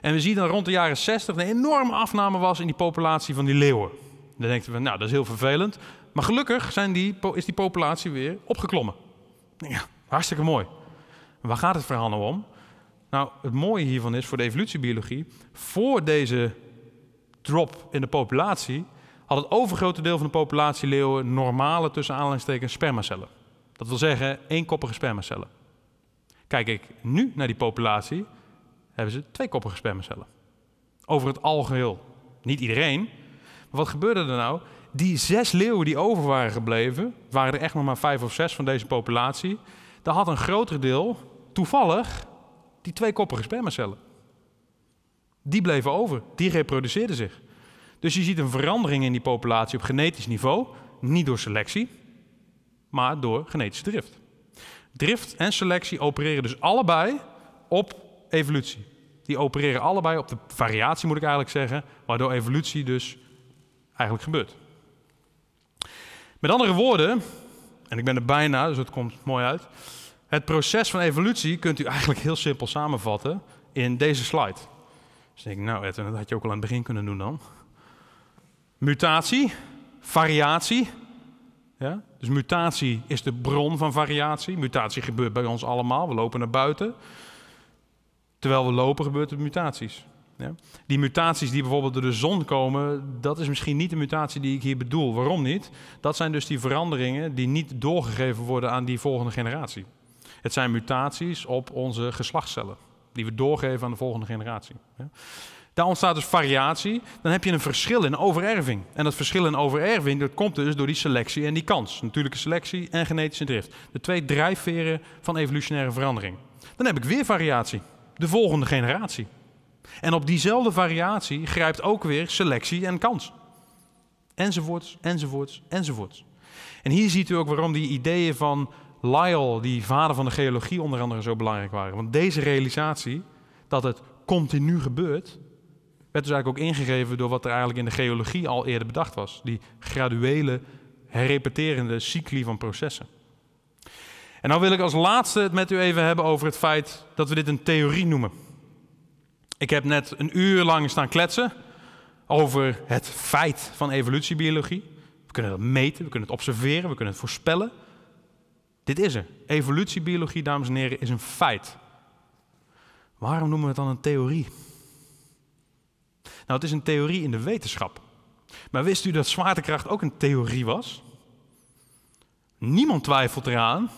En we zien dan rond de jaren 60 een enorme afname was in die populatie van die leeuwen. Dan denken we, nou dat is heel vervelend. Maar gelukkig zijn die, is die populatie weer opgeklommen. Ja, hartstikke mooi. Waar gaat het verhaal nou om? Nou, het mooie hiervan is voor de evolutiebiologie, voor deze drop in de populatie had het overgrote deel van de populatie leeuwen normale tussen aanhalingstekens spermacellen. Dat wil zeggen eenkoppige spermacellen. Kijk ik nu naar die populatie, hebben ze tweekoppige spermacellen. Over het algeheel. Niet iedereen. Maar wat gebeurde er nou? Die zes leeuwen die over waren gebleven, waren er echt nog maar vijf of zes van deze populatie, daar had een groter deel toevallig die tweekoppige spermacellen. Die bleven over, die reproduceerden zich. Dus je ziet een verandering in die populatie op genetisch niveau, niet door selectie, maar door genetische drift. Drift en selectie opereren dus allebei op evolutie. Die opereren allebei op de variatie, moet ik eigenlijk zeggen, waardoor evolutie dus eigenlijk gebeurt. Met andere woorden, en ik ben er bijna, dus het komt mooi uit. Het proces van evolutie kunt u eigenlijk heel simpel samenvatten in deze slide. Dus denk ik, nou Edwin, dat had je ook al aan het begin kunnen doen dan. Mutatie, variatie. Ja? Dus mutatie is de bron van variatie. Mutatie gebeurt bij ons allemaal. We lopen naar buiten. Terwijl we lopen, gebeurt er mutaties. Ja? Die mutaties die bijvoorbeeld door de zon komen, dat is misschien niet de mutatie die ik hier bedoel. Waarom niet? Dat zijn dus die veranderingen die niet doorgegeven worden aan die volgende generatie. Het zijn mutaties op onze geslachtscellen, die we doorgeven aan de volgende generatie. Daar ontstaat dus variatie. Dan heb je een verschil in overerving. En dat verschil in overerving dat komt dus door die selectie en die kans. Natuurlijke selectie en genetische drift. De twee drijfveren van evolutionaire verandering. Dan heb ik weer variatie. De volgende generatie. En op diezelfde variatie grijpt ook weer selectie en kans. Enzovoorts, enzovoorts, enzovoorts. En hier ziet u ook waarom die ideeën van Lyell, die vader van de geologie onder andere, zo belangrijk waren. Want deze realisatie, dat het continu gebeurt, werd dus eigenlijk ook ingegeven door wat er eigenlijk in de geologie al eerder bedacht was. Die graduele, herrepeterende cycli van processen. En nou wil ik als laatste het met u even hebben over het feit dat we dit een theorie noemen. Ik heb net een uur lang staan kletsen over het feit van evolutiebiologie. We kunnen dat meten, we kunnen het observeren, we kunnen het voorspellen. Dit is er. Evolutiebiologie, dames en heren, is een feit. Waarom noemen we het dan een theorie? Nou, het is een theorie in de wetenschap. Maar wist u dat zwaartekracht ook een theorie was? Niemand twijfelt eraan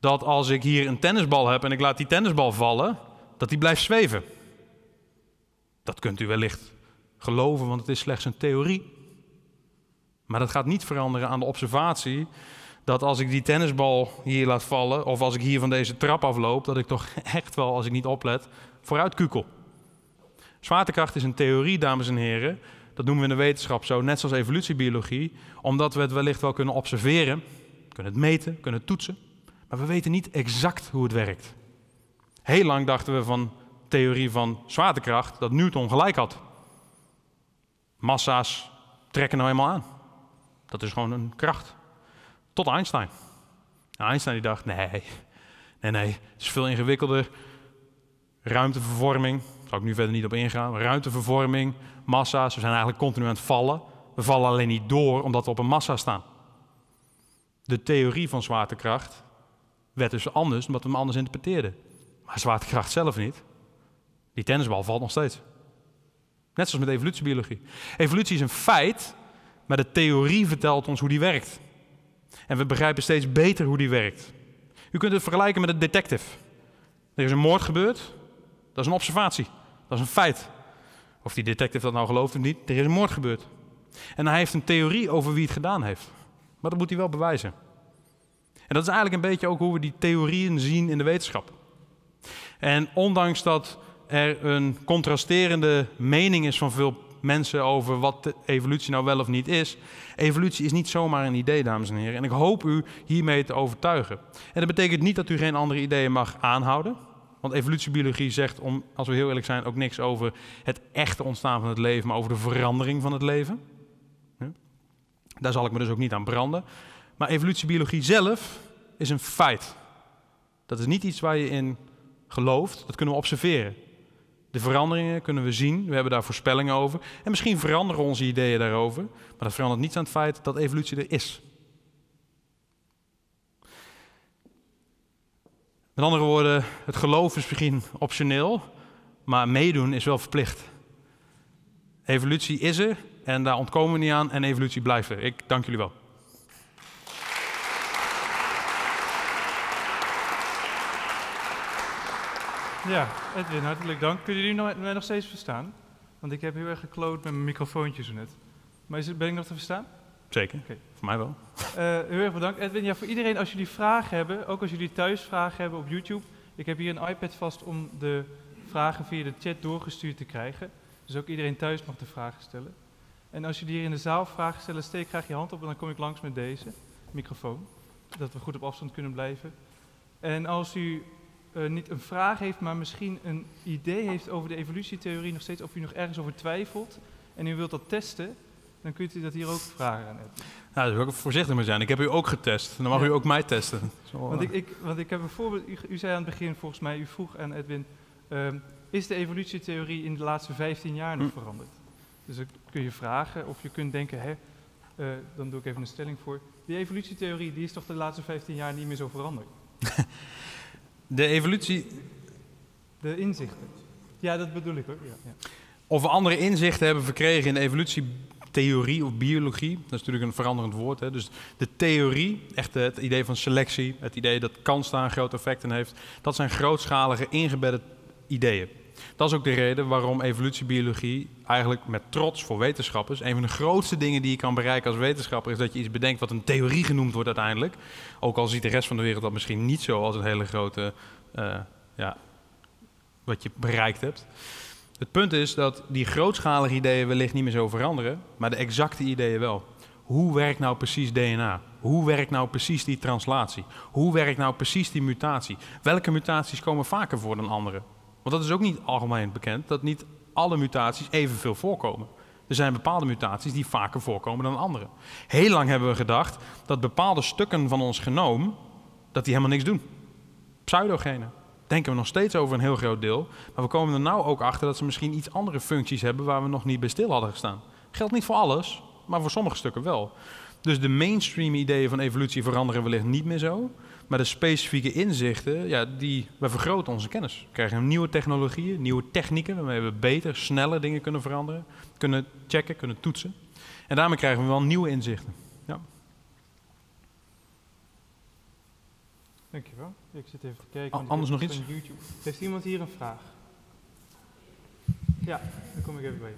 dat als ik hier een tennisbal heb en ik laat die tennisbal vallen, dat die blijft zweven. Dat kunt u wellicht geloven, want het is slechts een theorie. Maar dat gaat niet veranderen aan de observatie dat als ik die tennisbal hier laat vallen, of als ik hier van deze trap afloop, dat ik toch [LAUGHS] echt wel, als ik niet oplet, vooruit kukel. Zwaartekracht is een theorie, dames en heren. Dat noemen we in de wetenschap zo, net zoals evolutiebiologie, omdat we het wellicht wel kunnen observeren, kunnen het meten, kunnen het toetsen, maar we weten niet exact hoe het werkt. Heel lang dachten we van theorie van zwaartekracht dat Newton gelijk had. Massa's trekken nou eenmaal aan. Dat is gewoon een kracht. Tot Einstein. Einstein die dacht, nee, nee, nee, het is veel ingewikkelder. Ruimtevervorming, daar zal ik nu verder niet op ingaan. Ruimtevervorming, massa's, we zijn eigenlijk continu aan het vallen. We vallen alleen niet door omdat we op een massa staan. De theorie van zwaartekracht werd dus anders omdat we hem anders interpreteerden. Maar zwaartekracht zelf niet. Die tennisbal valt nog steeds. Net zoals met evolutiebiologie. Evolutie is een feit, maar de theorie vertelt ons hoe die werkt. En we begrijpen steeds beter hoe die werkt. U kunt het vergelijken met een detective. Er is een moord gebeurd, dat is een observatie, dat is een feit. Of die detective dat nou gelooft of niet, er is een moord gebeurd. En hij heeft een theorie over wie het gedaan heeft. Maar dat moet hij wel bewijzen. En dat is eigenlijk een beetje ook hoe we die theorieën zien in de wetenschap. En ondanks dat er een contrasterende mening is van veel mensen over wat evolutie nou wel of niet is. Evolutie is niet zomaar een idee, dames en heren. En ik hoop u hiermee te overtuigen. En dat betekent niet dat u geen andere ideeën mag aanhouden. Want evolutiebiologie zegt, om, als we heel eerlijk zijn, ook niks over het echte ontstaan van het leven, maar over de verandering van het leven. Daar zal ik me dus ook niet aan branden. Maar evolutiebiologie zelf is een feit. Dat is niet iets waar je in gelooft, dat kunnen we observeren. De veranderingen kunnen we zien, we hebben daar voorspellingen over. En misschien veranderen onze ideeën daarover, maar dat verandert niets aan het feit dat evolutie er is. Met andere woorden, het geloof is misschien optioneel, maar meedoen is wel verplicht. Evolutie is er en daar ontkomen we niet aan en evolutie blijft er. Ik dank jullie wel. Ja, Edwin, hartelijk dank. Kunnen jullie mij nog steeds verstaan? Want ik heb heel erg gekloot met mijn microfoontje zo net. Maar is het, ben ik nog te verstaan? Zeker, okay. voor mij wel. Uh, heel erg bedankt. Edwin, ja, voor iedereen, als jullie vragen hebben, ook als jullie thuis vragen hebben op YouTube. Ik heb hier een iPad vast om de vragen via de chat doorgestuurd te krijgen. Dus ook iedereen thuis mag de vragen stellen. En als jullie hier in de zaal vragen stellen, steek graag je hand op en dan kom ik langs met deze microfoon. Dat we goed op afstand kunnen blijven. En als u uh, niet een vraag heeft, maar misschien een idee heeft over de evolutietheorie, nog steeds of u nog ergens over twijfelt en u wilt dat testen, dan kunt u dat hier ook vragen aan hebben. Nou, daar wil ik voorzichtig mee zijn. Ik heb u ook getest. Dan mag u ook mij testen. Zo, want, ik, ik, want ik heb bijvoorbeeld, u, u, zei aan het begin volgens mij, u vroeg aan Edwin, uh, is de evolutietheorie in de laatste 15 jaar nog hm. veranderd? Dus dan kun je vragen of je kunt denken, hè, uh, dan doe ik even een stelling voor. Die evolutietheorie die is toch de laatste 15 jaar niet meer zo veranderd? [LAUGHS] De evolutie. De inzichten. Ja, dat bedoel ik hoor. Ja, ja. Of we andere inzichten hebben verkregen in de evolutietheorie of biologie. Dat is natuurlijk een veranderend woord. Hè? Dus de theorie, echt het idee van selectie, het idee dat kans daar groot effecten heeft. Dat zijn grootschalige, ingebedde ideeën. Dat is ook de reden waarom evolutiebiologie eigenlijk met trots voor wetenschappers, een van de grootste dingen die je kan bereiken als wetenschapper, is dat je iets bedenkt wat een theorie genoemd wordt uiteindelijk. Ook al ziet de rest van de wereld dat misschien niet zo als een hele grote, uh, ja, wat je bereikt hebt. Het punt is dat die grootschalige ideeën wellicht niet meer zo veranderen, maar de exacte ideeën wel. Hoe werkt nou precies DNA? Hoe werkt nou precies die translatie? Hoe werkt nou precies die mutatie? Welke mutaties komen vaker voor dan andere? Want dat is ook niet algemeen bekend, dat niet alle mutaties evenveel voorkomen. Er zijn bepaalde mutaties die vaker voorkomen dan andere. Heel lang hebben we gedacht dat bepaalde stukken van ons genoom, dat die helemaal niks doen. Pseudogenen. Denken we nog steeds over een heel groot deel. Maar we komen er nou ook achter dat ze misschien iets andere functies hebben waar we nog niet bij stil hadden gestaan. Geldt niet voor alles, maar voor sommige stukken wel. Dus de mainstream ideeën van evolutie veranderen wellicht niet meer zo. Maar de specifieke inzichten, ja, die, we vergroten onze kennis. We krijgen nieuwe technologieën, nieuwe technieken waarmee we beter, sneller dingen kunnen veranderen, kunnen checken, kunnen toetsen. En daarmee krijgen we wel nieuwe inzichten. Ja. Dankjewel. Ik zit even te kijken. Anders nog iets? YouTube. Heeft iemand hier een vraag? Ja, dan kom ik even bij je.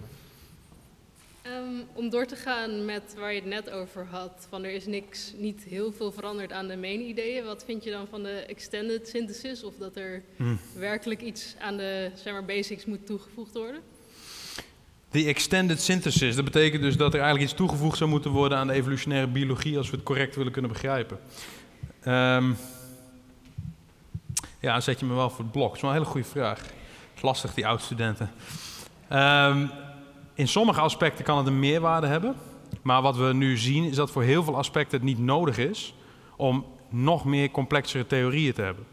Um, om door te gaan met waar je het net over had, van er is niks, niet heel veel veranderd aan de main ideeën. Wat vind je dan van de extended synthesis? Of dat er hmm. werkelijk iets aan de zeg maar, basics moet toegevoegd worden? Die extended synthesis, dat betekent dus dat er eigenlijk iets toegevoegd zou moeten worden aan de evolutionaire biologie als we het correct willen kunnen begrijpen. Um, ja, dan zet je me wel voor het blok. Dat is wel een hele goede vraag. Het is lastig, die oud-studenten. Um, in sommige aspecten kan het een meerwaarde hebben. Maar wat we nu zien is dat voor heel veel aspecten het niet nodig is om nog meer complexere theorieën te hebben.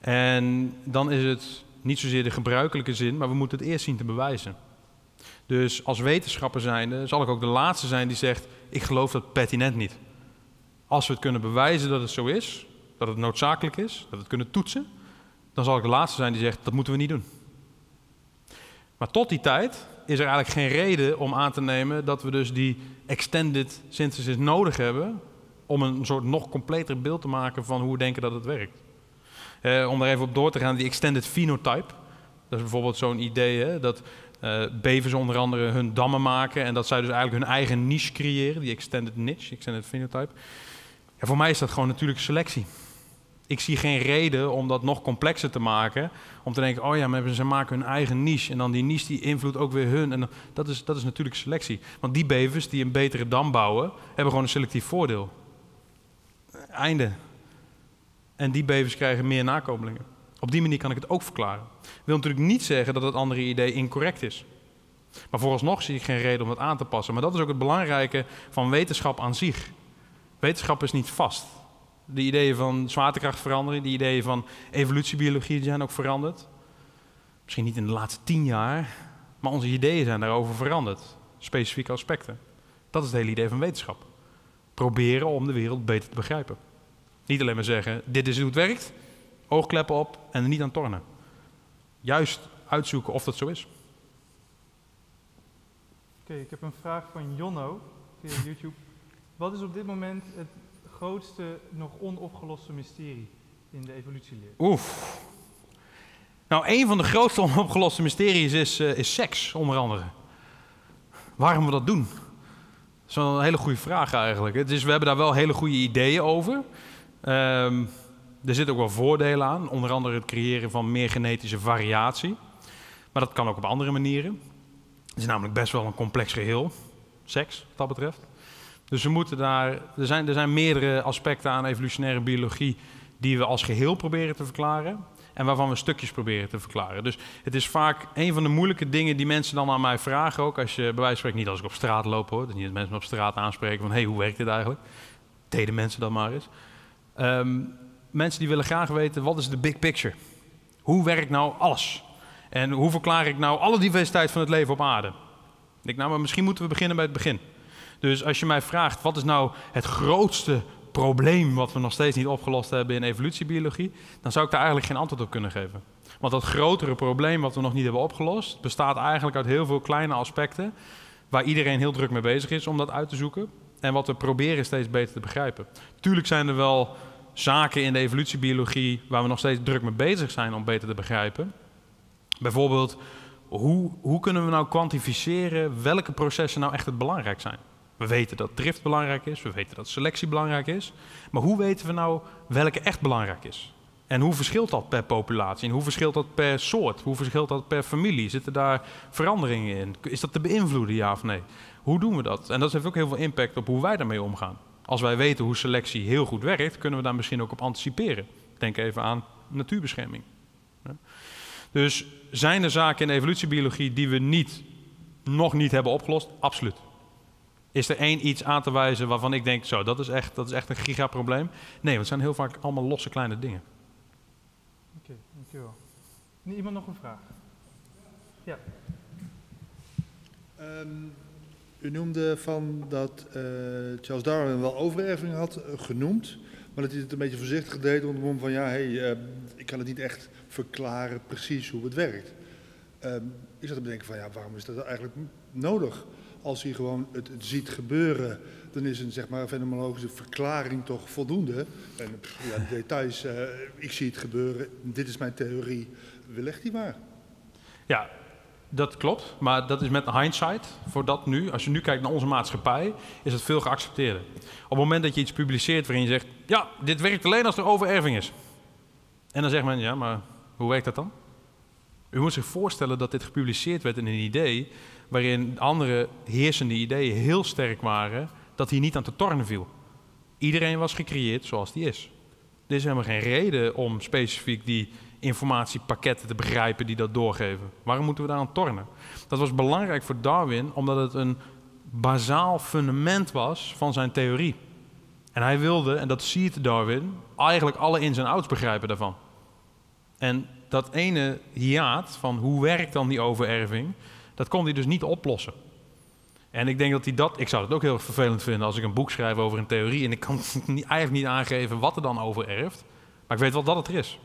En dan is het niet zozeer de gebruikelijke zin, maar we moeten het eerst zien te bewijzen. Dus als wetenschapper zijnde zal ik ook de laatste zijn die zegt: ik geloof dat pertinent niet. Als we het kunnen bewijzen dat het zo is, dat het noodzakelijk is, dat we het kunnen toetsen, dan zal ik de laatste zijn die zegt: dat moeten we niet doen. Maar tot die tijd is er eigenlijk geen reden om aan te nemen dat we dus die extended synthesis nodig hebben om een soort nog completer beeld te maken van hoe we denken dat het werkt. Eh, om er even op door te gaan, die extended phenotype. Dat is bijvoorbeeld zo'n idee hè, dat uh, bevers onder andere hun dammen maken en dat zij dus eigenlijk hun eigen niche creëren, die extended niche, extended phenotype. Ja, voor mij is dat gewoon natuurlijke selectie. Ik zie geen reden om dat nog complexer te maken. Om te denken, oh ja, maar ze maken hun eigen niche. En dan die niche die invloedt ook weer hun. En dat is, dat is natuurlijk selectie. Want die bevers die een betere dam bouwen, hebben gewoon een selectief voordeel. Einde. En die bevers krijgen meer nakomelingen. Op die manier kan ik het ook verklaren. Wil natuurlijk niet zeggen dat het andere idee incorrect is. Maar vooralsnog zie ik geen reden om dat aan te passen. Maar dat is ook het belangrijke van wetenschap aan zich. Wetenschap is niet vast. De ideeën van zwaartekracht veranderen, de ideeën van evolutiebiologie zijn ook veranderd. Misschien niet in de laatste tien jaar, maar onze ideeën zijn daarover veranderd. Specifieke aspecten. Dat is het hele idee van wetenschap. Proberen om de wereld beter te begrijpen. Niet alleen maar zeggen, dit is hoe het werkt, oogkleppen op en er niet aan tornen. Juist uitzoeken of dat zo is. Oké, ik heb een vraag van Jonno via YouTube. Wat is op dit moment het grootste nog onopgeloste mysterie in de evolutieleer? Oef. Nou, een van de grootste onopgeloste mysteries is, uh, is seks, onder andere. Waarom we dat doen? Dat is wel een hele goede vraag eigenlijk. Dus we hebben daar wel hele goede ideeën over. Um, er zitten ook wel voordelen aan, onder andere het creëren van meer genetische variatie. Maar dat kan ook op andere manieren. Het is namelijk best wel een complex geheel, seks, wat dat betreft. Dus we moeten daar, er, zijn, er zijn meerdere aspecten aan evolutionaire biologie die we als geheel proberen te verklaren en waarvan we stukjes proberen te verklaren. Dus het is vaak een van de moeilijke dingen die mensen dan aan mij vragen ook. Als je bij wijze van spreken, niet als ik op straat loop hoor, dat niet dat mensen me op straat aanspreken van hé, hey, hoe werkt dit eigenlijk? Deden mensen dat maar eens. Um, mensen die willen graag weten, wat is de big picture? Hoe werkt nou alles? En hoe verklaar ik nou alle diversiteit van het leven op aarde? Ik denk, nou, maar misschien moeten we beginnen bij het begin. Dus als je mij vraagt, wat is nou het grootste probleem wat we nog steeds niet opgelost hebben in evolutiebiologie, dan zou ik daar eigenlijk geen antwoord op kunnen geven. Want dat grotere probleem wat we nog niet hebben opgelost, bestaat eigenlijk uit heel veel kleine aspecten, waar iedereen heel druk mee bezig is om dat uit te zoeken. En wat we proberen steeds beter te begrijpen. Tuurlijk zijn er wel zaken in de evolutiebiologie waar we nog steeds druk mee bezig zijn om beter te begrijpen. Bijvoorbeeld, hoe, hoe kunnen we nou kwantificeren welke processen nou echt het belangrijk zijn? We weten dat drift belangrijk is, we weten dat selectie belangrijk is. Maar hoe weten we nou welke echt belangrijk is? En hoe verschilt dat per populatie? En hoe verschilt dat per soort? Hoe verschilt dat per familie? Zitten daar veranderingen in? Is dat te beïnvloeden, ja of nee? Hoe doen we dat? En dat heeft ook heel veel impact op hoe wij daarmee omgaan. Als wij weten hoe selectie heel goed werkt, kunnen we daar misschien ook op anticiperen. Denk even aan natuurbescherming. Dus zijn er zaken in evolutiebiologie die we niet, nog niet hebben opgelost? Absoluut. Is er één iets aan te wijzen waarvan ik denk, zo, dat is echt, dat is echt een gigaprobleem? Nee, want het zijn heel vaak allemaal losse kleine dingen. Oké, dankjewel. Iemand nog een vraag? Ja. Um, u noemde van dat uh, Charles Darwin wel overerving had uh, genoemd, maar dat hij het een beetje voorzichtig deed onder de mom van ja, hey, uh, ik kan het niet echt verklaren precies hoe het werkt. Ehm, ik zat te bedenken van ja, waarom is dat eigenlijk nodig? Als hij gewoon het, het ziet gebeuren, dan is een zeg maar, fenomenologische verklaring toch voldoende. En ja, de [LAUGHS] details, ik zie het gebeuren, dit is mijn theorie, wellicht die waar. Ja, dat klopt, maar dat is met hindsight voor dat nu. Als je nu kijkt naar onze maatschappij, is het veel geaccepteerder. Op het moment dat je iets publiceert waarin je zegt: Ja, dit werkt alleen als er overerving is. En dan zegt men: Ja, maar hoe werkt dat dan? U moet zich voorstellen dat dit gepubliceerd werd in een idee waarin andere heersende ideeën heel sterk waren dat hij niet aan te tornen viel. Iedereen was gecreëerd zoals die is. Er is helemaal geen reden om specifiek die informatiepakketten te begrijpen die dat doorgeven. Waarom moeten we daar aan tornen? Dat was belangrijk voor Darwin omdat het een bazaal fundament was van zijn theorie. En hij wilde, en dat ziet Darwin, eigenlijk alle ins en outs begrijpen daarvan. En dat ene hiaat van hoe werkt dan die overerving, dat kon hij dus niet oplossen. En ik denk dat hij dat, ik zou het ook heel vervelend vinden als ik een boek schrijf over een theorie en ik kan eigenlijk [LAUGHS] niet aangeven wat er dan overerft, maar ik weet wel dat het er is.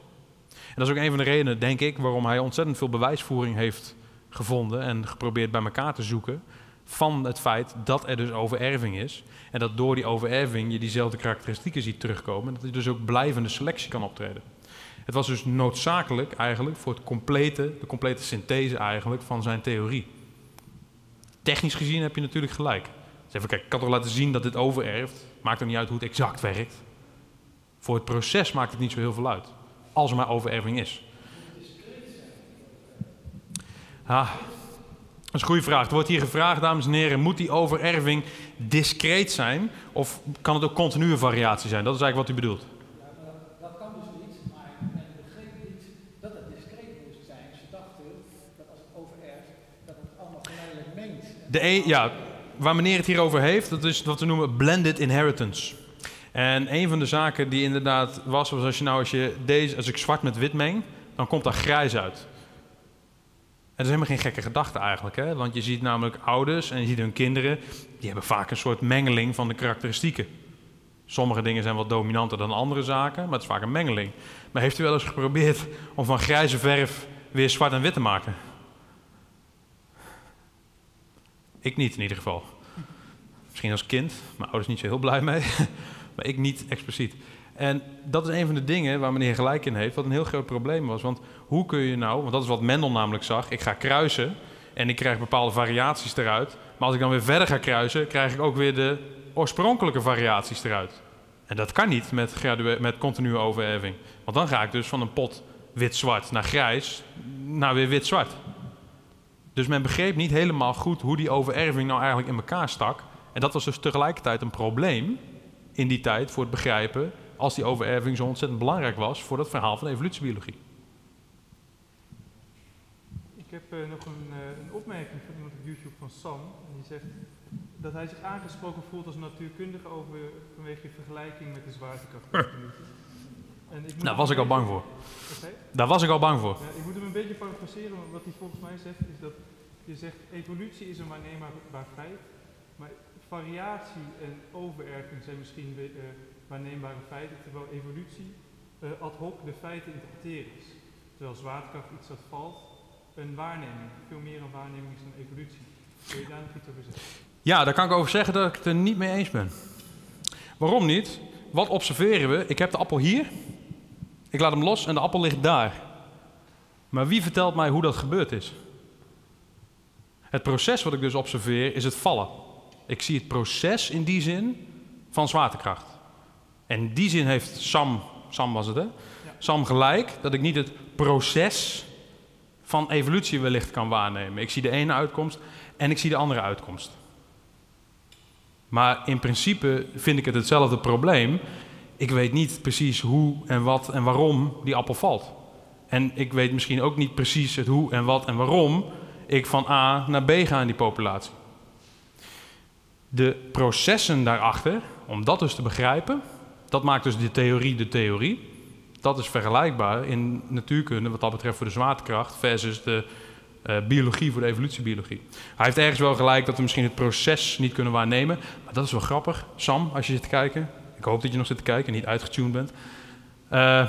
En dat is ook een van de redenen, denk ik, waarom hij ontzettend veel bewijsvoering heeft gevonden en geprobeerd bij elkaar te zoeken van het feit dat er dus overerving is. En dat door die overerving je diezelfde karakteristieken ziet terugkomen. En dat er dus ook blijvende selectie kan optreden. Het was dus noodzakelijk eigenlijk voor het complete, de complete synthese eigenlijk van zijn theorie. Technisch gezien heb je natuurlijk gelijk. Dus even, kijk, ik kan toch laten zien dat dit overerft. Maakt er niet uit hoe het exact werkt. Voor het proces maakt het niet zo heel veel uit. Als er maar overerving is. Ah, dat is een goede vraag. Er wordt hier gevraagd, dames en heren, moet die overerving discreet zijn? Of kan het ook continue variatie zijn? Dat is eigenlijk wat u bedoelt. Dat kan dus niet, maar men begreep niet dat het discreet moest zijn. Ze dachten dat als het overerft, dat het allemaal geleidelijk meent. De e- ja, waar meneer het hier over heeft, dat is wat we noemen blended inheritance. En een van de zaken die inderdaad was, was als je nou als je deze, als ik zwart met wit meng, dan komt daar grijs uit. En dat is helemaal geen gekke gedachte eigenlijk, hè? want je ziet namelijk ouders en je ziet hun kinderen, die hebben vaak een soort mengeling van de karakteristieken. Sommige dingen zijn wat dominanter dan andere zaken, maar het is vaak een mengeling. Maar heeft u wel eens geprobeerd om van grijze verf weer zwart en wit te maken? Ik niet in ieder geval. Misschien als kind, mijn ouders niet zo heel blij mee, [LAUGHS] maar ik niet expliciet. En dat is een van de dingen waar meneer gelijk in heeft, wat een heel groot probleem was. Want hoe kun je nou, want dat is wat Mendel namelijk zag, ik ga kruisen en ik krijg bepaalde variaties eruit. Maar als ik dan weer verder ga kruisen, krijg ik ook weer de oorspronkelijke variaties eruit. En dat kan niet met, met continue overerving. Want dan ga ik dus van een pot wit-zwart naar grijs, naar weer wit-zwart. Dus men begreep niet helemaal goed hoe die overerving nou eigenlijk in elkaar stak. En dat was dus tegelijkertijd een probleem in die tijd voor het begrijpen als die overerving zo ontzettend belangrijk was voor het verhaal van evolutiebiologie. Ik heb uh, nog een, uh, een, opmerking van iemand op YouTube van Sam. En die zegt dat hij zich aangesproken voelt als natuurkundige over, vanwege je vergelijking met de zwaartekracht. [LAUGHS] En ik Daar was ik al bang voor. Okay? Daar was ik al bang voor. Ja, ik moet hem een beetje parafraseren, wat hij volgens mij zegt is dat je zegt evolutie is een waarneembaar feit, maar variatie en overerving zijn misschien uh, waarneembare feiten, terwijl evolutie uh, ad hoc de feiten interpreteren is. Terwijl zwaartekracht iets dat valt, een waarneming, veel meer een waarneming is dan evolutie. Kun je daar nog iets over zeggen? Ja, daar kan ik over zeggen dat ik het er niet mee eens ben. Waarom niet? Wat observeren we? Ik heb de appel hier, ik laat hem los en de appel ligt daar. Maar wie vertelt mij hoe dat gebeurd is? Het proces wat ik dus observeer is het vallen. Ik zie het proces in die zin van zwaartekracht. En in die zin heeft Sam, Sam was het hè? Sam gelijk dat ik niet het proces van evolutie wellicht kan waarnemen. Ik zie de ene uitkomst en ik zie de andere uitkomst. Maar in principe vind ik het hetzelfde probleem. Ik weet niet precies hoe en wat en waarom die appel valt. En ik weet misschien ook niet precies het hoe en wat en waarom ik van A naar B ga in die populatie. De processen daarachter, om dat dus te begrijpen, dat maakt dus de theorie de theorie. Dat is vergelijkbaar in natuurkunde wat dat betreft voor de zwaartekracht versus de uh, biologie voor de evolutiebiologie. Hij heeft ergens wel gelijk dat we misschien het proces niet kunnen waarnemen, maar dat is wel grappig. Sam, als je zit te kijken, ik hoop dat je nog zit te kijken en niet uitgetuned bent. Uh,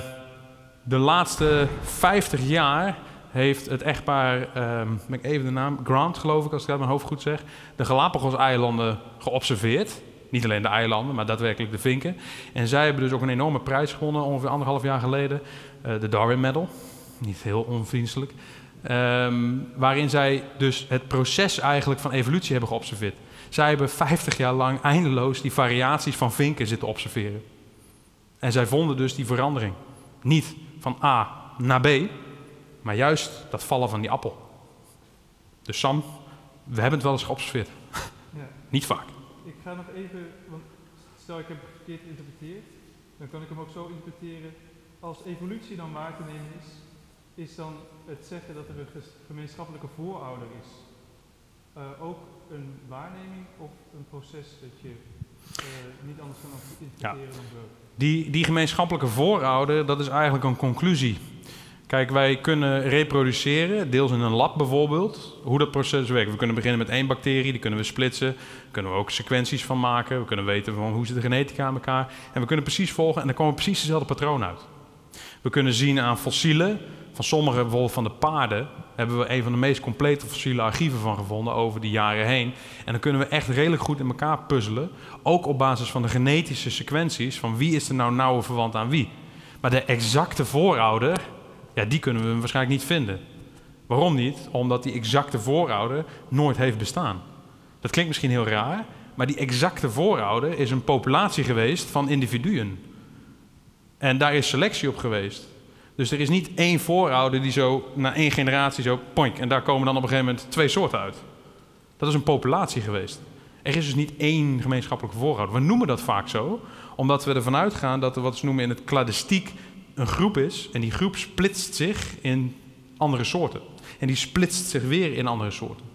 de laatste 50 jaar heeft het echtpaar, um, ben even de naam, Grant geloof ik als ik uit mijn hoofd goed zeg, de Galapagos-eilanden geobserveerd. Niet alleen de eilanden, maar daadwerkelijk de vinken. En zij hebben dus ook een enorme prijs gewonnen, ongeveer anderhalf jaar geleden. Uh, de Darwin Medal. Niet heel onvriendelijk. Um, waarin zij dus het proces eigenlijk van evolutie hebben geobserveerd. Zij hebben 50 jaar lang eindeloos die variaties van vinken zitten observeren. En zij vonden dus die verandering. Niet van A naar B, maar juist dat vallen van die appel. Dus Sam, we hebben het wel eens geobserveerd. Ja. [LAUGHS] Niet vaak. Ik ga nog even, want stel ik heb het verkeerd geïnterpreteerd, dan kan ik hem ook zo interpreteren. Als evolutie dan waar te nemen is, is dan het zeggen dat er een gemeenschappelijke voorouder is. Uh, ook een waarneming of een proces dat je uh, niet anders kan interpreteren dan zo? Die, die gemeenschappelijke voorouder, dat is eigenlijk een conclusie. Kijk, wij kunnen reproduceren, deels in een lab bijvoorbeeld, hoe dat proces werkt. We kunnen beginnen met één bacterie, die kunnen we splitsen. Daar kunnen we ook sequenties van maken. We kunnen weten van hoe zit de genetica aan elkaar. En we kunnen precies volgen en dan komen precies dezelfde patroon uit. We kunnen zien aan fossielen, van sommige bijvoorbeeld van de paarden, hebben we een van de meest complete fossiele archieven van gevonden over die jaren heen. En dan kunnen we echt redelijk goed in elkaar puzzelen, ook op basis van de genetische sequenties, van wie is er nou nauwe verwant aan wie. Maar de exacte voorouder, ja, die kunnen we waarschijnlijk niet vinden. Waarom niet? Omdat die exacte voorouder nooit heeft bestaan. Dat klinkt misschien heel raar, maar die exacte voorouder is een populatie geweest van individuen. En daar is selectie op geweest. Dus er is niet één voorouder die zo na één generatie zo poink. En daar komen dan op een gegeven moment twee soorten uit. Dat is een populatie geweest. Er is dus niet één gemeenschappelijke voorouder. We noemen dat vaak zo, omdat we ervan uitgaan dat er wat ze noemen in het kladistiek een groep is. En die groep splitst zich in andere soorten. En die splitst zich weer in andere soorten.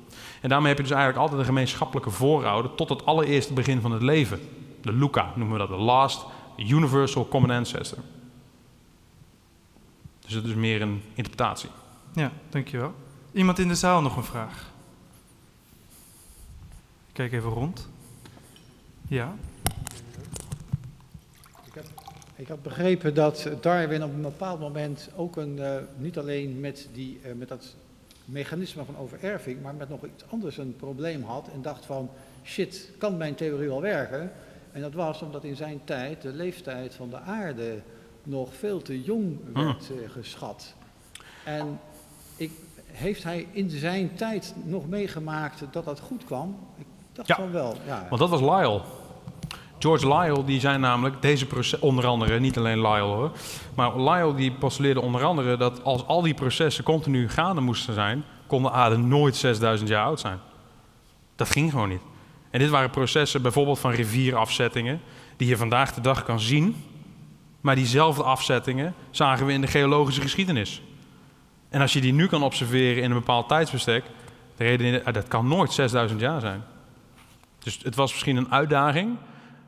En daarmee heb je dus eigenlijk altijd een gemeenschappelijke voorouder tot het allereerste begin van het leven. De Luca noemen we dat, de last universal common ancestor. Dus dat is meer een interpretatie. Ja, dankjewel. Iemand in de zaal nog een vraag? Ik kijk even rond. Ja? Ik had, ik had begrepen dat Darwin op een bepaald moment ook een, eh, niet alleen met, die, eh, met dat mechanisme van overerving, maar met nog iets anders een probleem had en dacht van, shit, kan mijn theorie wel werken? En dat was omdat in zijn tijd de leeftijd van de aarde nog veel te jong werd eh, geschat. En ik, heeft hij in zijn tijd nog meegemaakt dat dat goed kwam? Ik dacht Ja. van wel, ja. Want dat was Lyell. George Lyell die zei namelijk deze proces, onder andere, niet alleen Lyell hoor, maar Lyell die postuleerde onder andere dat als al die processen continu gaande moesten zijn, kon de aarde nooit 6000 jaar oud zijn. Dat ging gewoon niet. En dit waren processen bijvoorbeeld van rivierafzettingen, die je vandaag de dag kan zien, maar diezelfde afzettingen zagen we in de geologische geschiedenis. En als je die nu kan observeren in een bepaald tijdsbestek, de reden, ah, dat kan nooit 6000 jaar zijn. Dus het was misschien een uitdaging,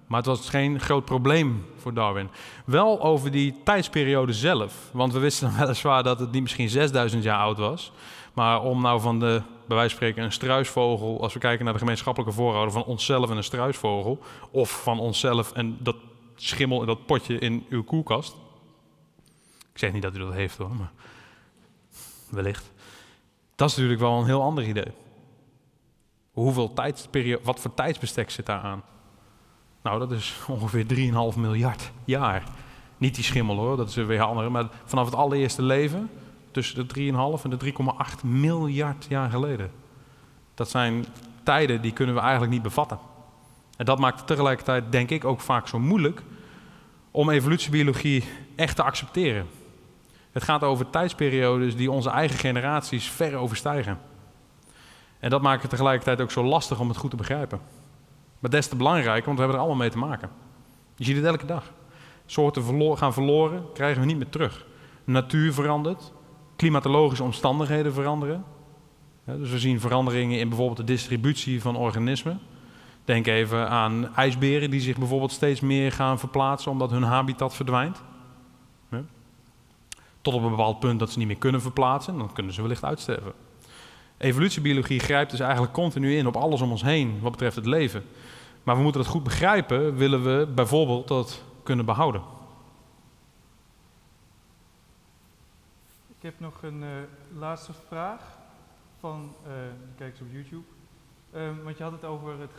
maar het was geen groot probleem voor Darwin. Wel over die tijdsperiode zelf. Want we wisten dan [LAUGHS] weliswaar dat het niet misschien 6000 jaar oud was. Maar om nou van de, bij wijze van spreken, een struisvogel, als we kijken naar de gemeenschappelijke voorouder van onszelf en een struisvogel, of van onszelf en dat schimmel in dat potje in uw koelkast. Ik zeg niet dat u dat heeft hoor, maar wellicht. Dat is natuurlijk wel een heel ander idee. Hoeveel wat voor tijdsbestek zit daar aan? Nou, dat is [LAUGHS] ongeveer 3,5 miljard jaar. Niet die schimmel hoor, dat is weer andere. Maar vanaf het allereerste leven, tussen de 3,5 en de 3,8 miljard jaar geleden. Dat zijn tijden die kunnen we eigenlijk niet bevatten. En dat maakt tegelijkertijd, denk ik, ook vaak zo moeilijk om evolutiebiologie echt te accepteren. Het gaat over tijdsperiodes die onze eigen generaties ver overstijgen. En dat maakt het tegelijkertijd ook zo lastig om het goed te begrijpen. Maar des te belangrijker, want we hebben er allemaal mee te maken. Je ziet het elke dag. Soorten gaan verloren, krijgen we niet meer terug. Natuur verandert, klimatologische omstandigheden veranderen. Dus we zien veranderingen in bijvoorbeeld de distributie van organismen. Denk even aan ijsberen die zich bijvoorbeeld steeds meer gaan verplaatsen omdat hun habitat verdwijnt. Tot op een bepaald punt dat ze niet meer kunnen verplaatsen, dan kunnen ze wellicht uitsterven. Evolutiebiologie grijpt dus eigenlijk continu in op alles om ons heen wat betreft het leven. Maar we moeten dat goed begrijpen, willen we bijvoorbeeld dat kunnen behouden. Ik heb nog een eh, laatste vraag van eh kijkers op YouTube. Ehm, want je had het over het,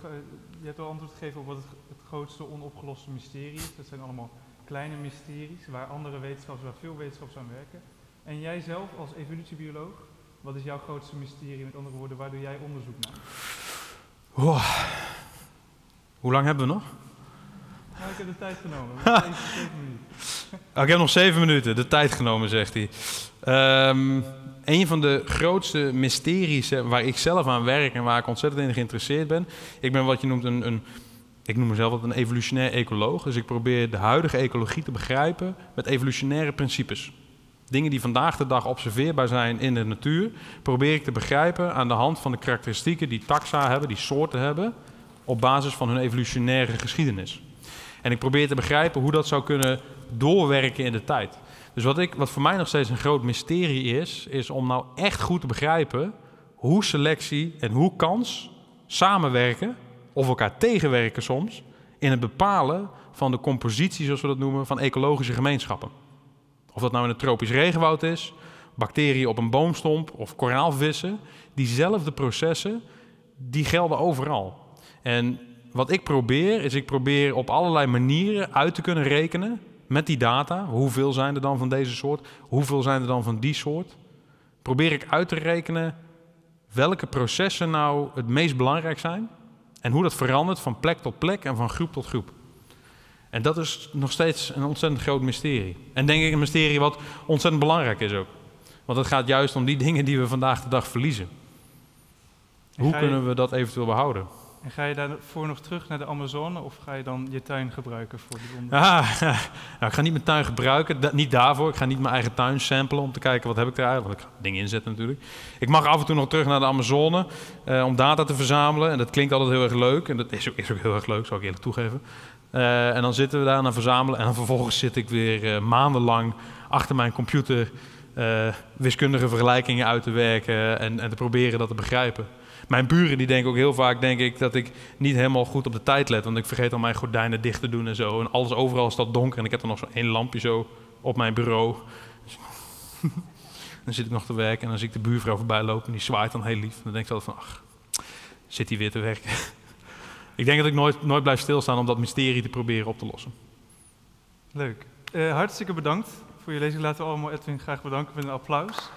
je hebt al antwoord gegeven op wat het, het grootste onopgeloste mysterie is. Dat zijn allemaal kleine mysteries waar andere wetenschappers, waar veel wetenschappers aan werken. En jij zelf als evolutiebioloog, wat is jouw grootste mysterie? Met andere woorden, waar doe jij onderzoek naar? Wow. Hoe lang hebben we nog? Nou, ik heb de tijd genomen. [LAUGHS] Oh, ik heb nog zeven minuten, de tijd genomen, zegt hij. Ehm, een van de grootste mysteries eh, waar ik zelf aan werk en waar ik ontzettend in geïnteresseerd ben. Ik ben wat je noemt een, een ik noem mezelf altijd een evolutionair ecoloog. Dus ik probeer de huidige ecologie te begrijpen met evolutionaire principes. Dingen die vandaag de dag observeerbaar zijn in de natuur, probeer ik te begrijpen aan de hand van de karakteristieken die taxa hebben, die soorten hebben, op basis van hun evolutionaire geschiedenis. En ik probeer te begrijpen hoe dat zou kunnen doorwerken in de tijd. Dus wat, ik, wat voor mij nog steeds een groot mysterie is, is om nou echt goed te begrijpen hoe selectie en hoe kans samenwerken, of elkaar tegenwerken soms, in het bepalen van de compositie, zoals we dat noemen, van ecologische gemeenschappen. Of dat nou in het tropisch regenwoud is, bacteriën op een boomstomp of koraalvissen, diezelfde processen, die gelden overal. En wat ik probeer, is ik probeer op allerlei manieren uit te kunnen rekenen met die data. Hoeveel zijn er dan van deze soort? Hoeveel zijn er dan van die soort? Probeer ik uit te rekenen welke processen nou het meest belangrijk zijn en hoe dat verandert van plek tot plek en van groep tot groep. En dat is nog steeds een ontzettend groot mysterie. En denk ik een mysterie wat ontzettend belangrijk is ook. Want het gaat juist om die dingen die we vandaag de dag verliezen. En Hoe kunnen we dat eventueel behouden? En ga je daarvoor nog terug naar de Amazone of ga je dan je tuin gebruiken voor dit onderzoek? Ah, [LAUGHS] nou, ik ga niet mijn tuin gebruiken, niet daarvoor. Ik ga niet mijn eigen tuin samplen om te kijken wat heb ik er eigenlijk. Want ik ga dingen inzetten natuurlijk. Ik mag af en toe nog terug naar de Amazone eh, om data te verzamelen. En dat klinkt altijd heel erg leuk. En dat is ook, is ook heel erg leuk, zal ik eerlijk toegeven. Eh, en dan zitten we daar naar verzamelen. En dan vervolgens zit ik weer eh, maandenlang achter mijn computer wiskundige vergelijkingen uit te werken en, en te proberen dat te begrijpen. Mijn buren die denken ook heel vaak denk ik, dat ik niet helemaal goed op de tijd let. Want ik vergeet al mijn gordijnen dicht te doen en zo. En alles overal staat donker. En ik heb er nog zo'n één lampje zo op mijn bureau. [LAUGHS] dan zit ik nog te werken en dan zie ik de buurvrouw voorbij lopen. En die zwaait dan heel lief. En dan denk ik altijd van, ach, zit hij weer te werken. [LAUGHS] ik denk dat ik nooit, nooit blijf stilstaan om dat mysterie te proberen op te lossen. Leuk. Eh, hartstikke bedankt voor je lezing. Laten we allemaal Edwin graag bedanken met een applaus.